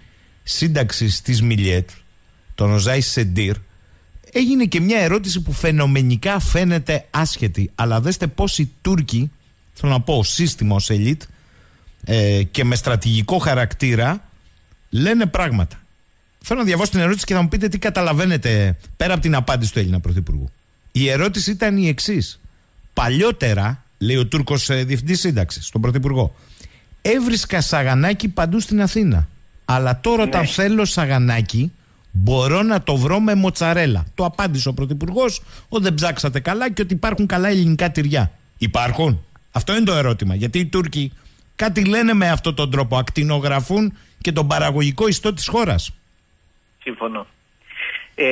Σύνταξης της Μιλιέτ τον Οζάη Σεντήρ έγινε και μια ερώτηση που φαινομενικά φαίνεται άσχετη αλλά δέστε πως οι Τούρκοι θέλω να πω σύστημα ως ελίτ ε, και με στρατηγικό χαρακτήρα λένε πράγματα Θέλω να διαβάσω την ερώτηση και θα μου πείτε τι καταλαβαίνετε πέρα από την απάντηση του Έλληνα Πρωθυπουργού. Η ερώτηση ήταν η εξής. Παλιότερα, λέει ο Τούρκος ε, Διευθυντής Σύνταξης, στον Πρωθυπουργό, έβρισκα σαγανάκι παντού στην Αθήνα. Αλλά τώρα όταν ναι. θέλω σαγανάκι, μπορώ να το βρω με μοτσαρέλα. Το απάντησε ο Πρωθυπουργός, ότι δεν ψάξατε καλά και ότι υπάρχουν καλά ελληνικά τυριά. Υπάρχουν. Αυτό είναι το ερώτημα. Γιατί οι Τούρκοι κάτι λένε με αυτόν τον τρόπο. Ακτινογραφούν και τον παραγωγικό ιστό της χώρας. Συμφωνώ. Ε,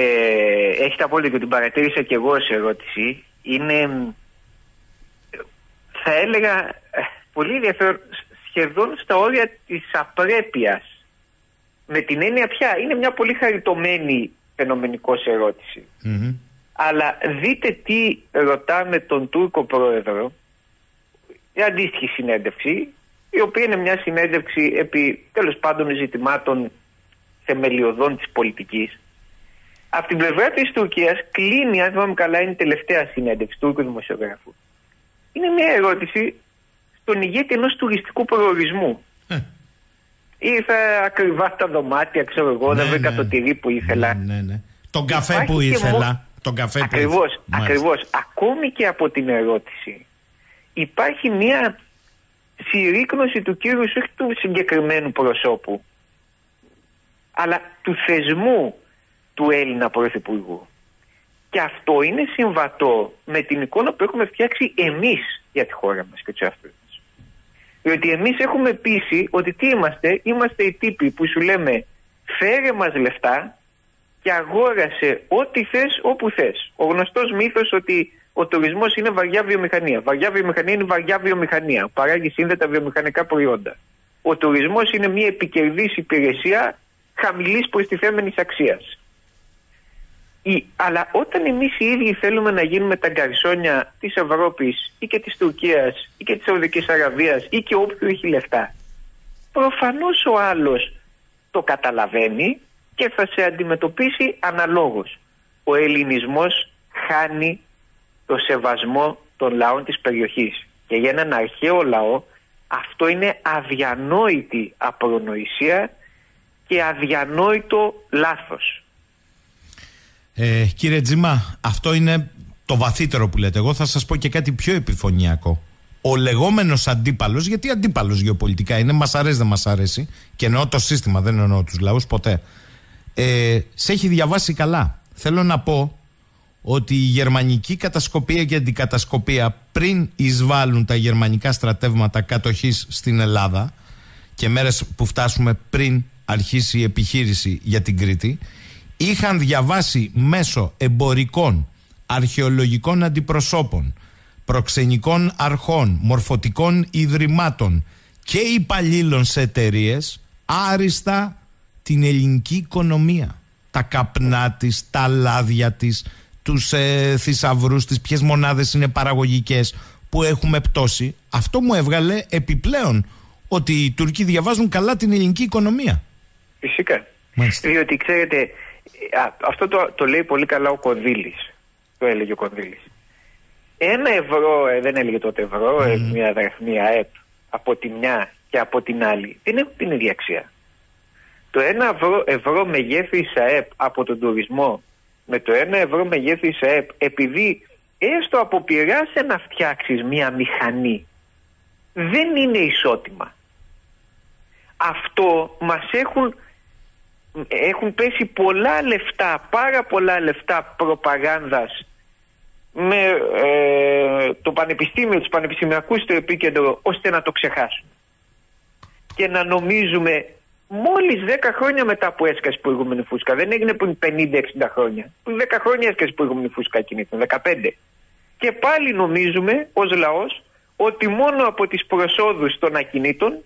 έχετε απόλυτο και την παρατήρησα και εγώ σε ερώτηση. Είναι, θα έλεγα, ε, πολύ ενδιαφέρον, σχεδόν στα όρια της απρέπειας. Με την έννοια πια, είναι μια πολύ χαριτωμένη φαινομενικός Αλλά δείτε τι ρωτάμε τον Τούρκο πρόεδρο, η αντίστοιχη συνέντευξη, η οποία είναι μια συνέντευξη επί τέλος πάντων ζητημάτων θεμελιωδών της πολιτικής. Από την πλευρά της Τουρκίας κλείνει, αν θυμάμαι καλά, είναι η τελευταία συνέντευξη του Τούρκου δημοσιογράφου. Είναι μια ερώτηση στον ηγέτη ενός τουριστικού προορισμού. Ε. Ήρθα ακριβά τα δωμάτια, ξέρω εγώ, ναι, δεν βρήκα ναι. το τυρί που ήθελα. Ναι, ναι, ναι. Τον καφέ που ήθελα. Τον καφέ ακριβώς, που ακριβώς. Ακόμη και από την ερώτηση υπάρχει μια συρρήκνωση του κύριου όχι του συγκεκριμένου προσώπου αλλά του θεσμού του Έλληνα Πρωθυπουργού. Και αυτό είναι συμβατό με την εικόνα που έχουμε φτιάξει εμείς για τη χώρα μας και τους εαυτούς μας. Διότι εμείς έχουμε πείσει ότι τι είμαστε, είμαστε οι τύποι που σου λέμε φέρε μας λεφτά και αγόρασε ό,τι θες όπου θες. Ο γνωστός μύθος ότι ο τουρισμός είναι βαριά βιομηχανία. Βαριά βιομηχανία είναι βαριά βιομηχανία. Παράγει σύνδετα βιομηχανικά προϊόντα. Ο τουρισμός είναι μια επικερδής υπηρεσία χαμηλής προστιθέμενης αξίας. Η, αλλά όταν εμείς οι ίδιοι θέλουμε να γίνουμε τα γκαρσόνια της Ευρώπης ή και της Τουρκίας ή και της Σαουδικής Αραβίας ή και όποιου έχει λεφτά, προφανώς ο άλλος το καταλαβαίνει και θα σε αντιμετωπίσει αναλόγως. Ο ελληνισμός χάνει το σεβασμό των λαών της περιοχής και για έναν αρχαίο λαό αυτό είναι αδιανόητη απρονοησία και αδιανόητο λάθος. Ε, κύριε Τζιμά, αυτό είναι το βαθύτερο που λέτε. Εγώ θα σας πω και κάτι πιο επιφωνιακό. Ο λεγόμενος αντίπαλος, γιατί αντίπαλος γεωπολιτικά είναι, μας αρέσει δεν μας αρέσει, και εννοώ το σύστημα, δεν εννοώ τους λαούς ποτέ, ε, σε έχει διαβάσει καλά. Θέλω να πω ότι η γερμανική κατασκοπία και αντικατασκοπία πριν εισβάλλουν τα γερμανικά στρατεύματα κατοχής στην Ελλάδα και μέρες που φτάσουμε πριν αρχίσει η επιχείρηση για την Κρήτη είχαν διαβάσει μέσω εμπορικών, αρχαιολογικών αντιπροσώπων, προξενικών αρχών, μορφωτικών ιδρυμάτων και υπαλλήλων σε εταιρείες άριστα την ελληνική οικονομία. Τα καπνά της, τα λάδια της, τους ε, θησαυρούς της, ποιες μονάδες είναι παραγωγικές που έχουμε πτώσει. Αυτό μου έβγαλε επιπλέον ότι οι Τουρκοί διαβάζουν καλά την ελληνική οικονομία. Φυσικά. Διότι ξέρετε, αυτό το, το λέει πολύ καλά ο Κονδύλης. Το έλεγε ο Κονδύλης. Ένα ευρώ, ε, δεν έλεγε τότε ευρώ, ε, μια δραχμή ΑΕΠ από τη μια και από την άλλη δεν έχουν την ίδια αξία. το 1 ευρώ, ευρώ μεγέθη ΑΕΠ από τον τουρισμό με το 1 ευρώ μεγέθη ΑΕΠ επειδή έστω αποπειράσαι να φτιάξεις μια μηχανή δεν είναι ισότιμα. Αυτό μας έχουν, έχουν πέσει πολλά λεφτά, πάρα πολλά λεφτά προπαγάνδας με ε, το πανεπιστήμιο, τους πανεπιστημιακούς στο επίκεντρο ώστε να το ξεχάσουν. Και να νομίζουμε μόλις 10 χρόνια μετά που έσκασε η προηγούμενη φούσκα, δεν έγινε πριν 50-60 χρόνια, πριν 10 χρόνια έσκασε η προηγούμενη φούσκα κινήτων, 15. Και πάλι νομίζουμε ως λαός ότι μόνο από τις προσόδους των ακινήτων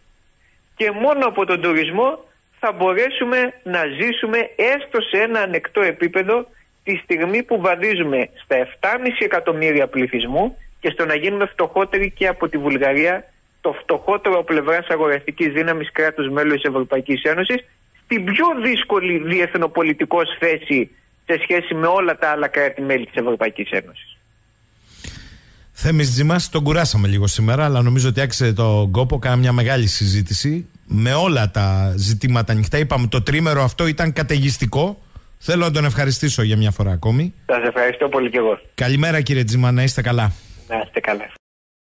και μόνο από τον τουρισμό θα μπορέσουμε να ζήσουμε έστω σε ένα ανεκτό επίπεδο τη στιγμή που βαδίζουμε στα 7,5 εκατομμύρια πληθυσμού και στο να γίνουμε φτωχότεροι και από τη Βουλγαρία, το φτωχότερο από πλευράς αγοραστικής δύναμης κράτους μέλους της Ευρωπαϊκής Ένωσης, στην πιο δύσκολη διεθνοπολιτικώ θέση σε σχέση με όλα τα άλλα κράτη-μέλη της Ευρωπαϊκής Ένωσης. Θέμης Τζιμάς, τον κουράσαμε λίγο σήμερα, αλλά νομίζω ότι άξιζε τον κόπο. Κάνα μια μεγάλη συζήτηση με όλα τα ζητήματα ανοιχτά. Είπαμε το τρίμερο αυτό ήταν καταιγιστικό. Θέλω να τον ευχαριστήσω για μια φορά ακόμη. Σας ευχαριστώ πολύ και εγώ. Καλημέρα κύριε Τζιμά, να είστε καλά. Να είστε καλά.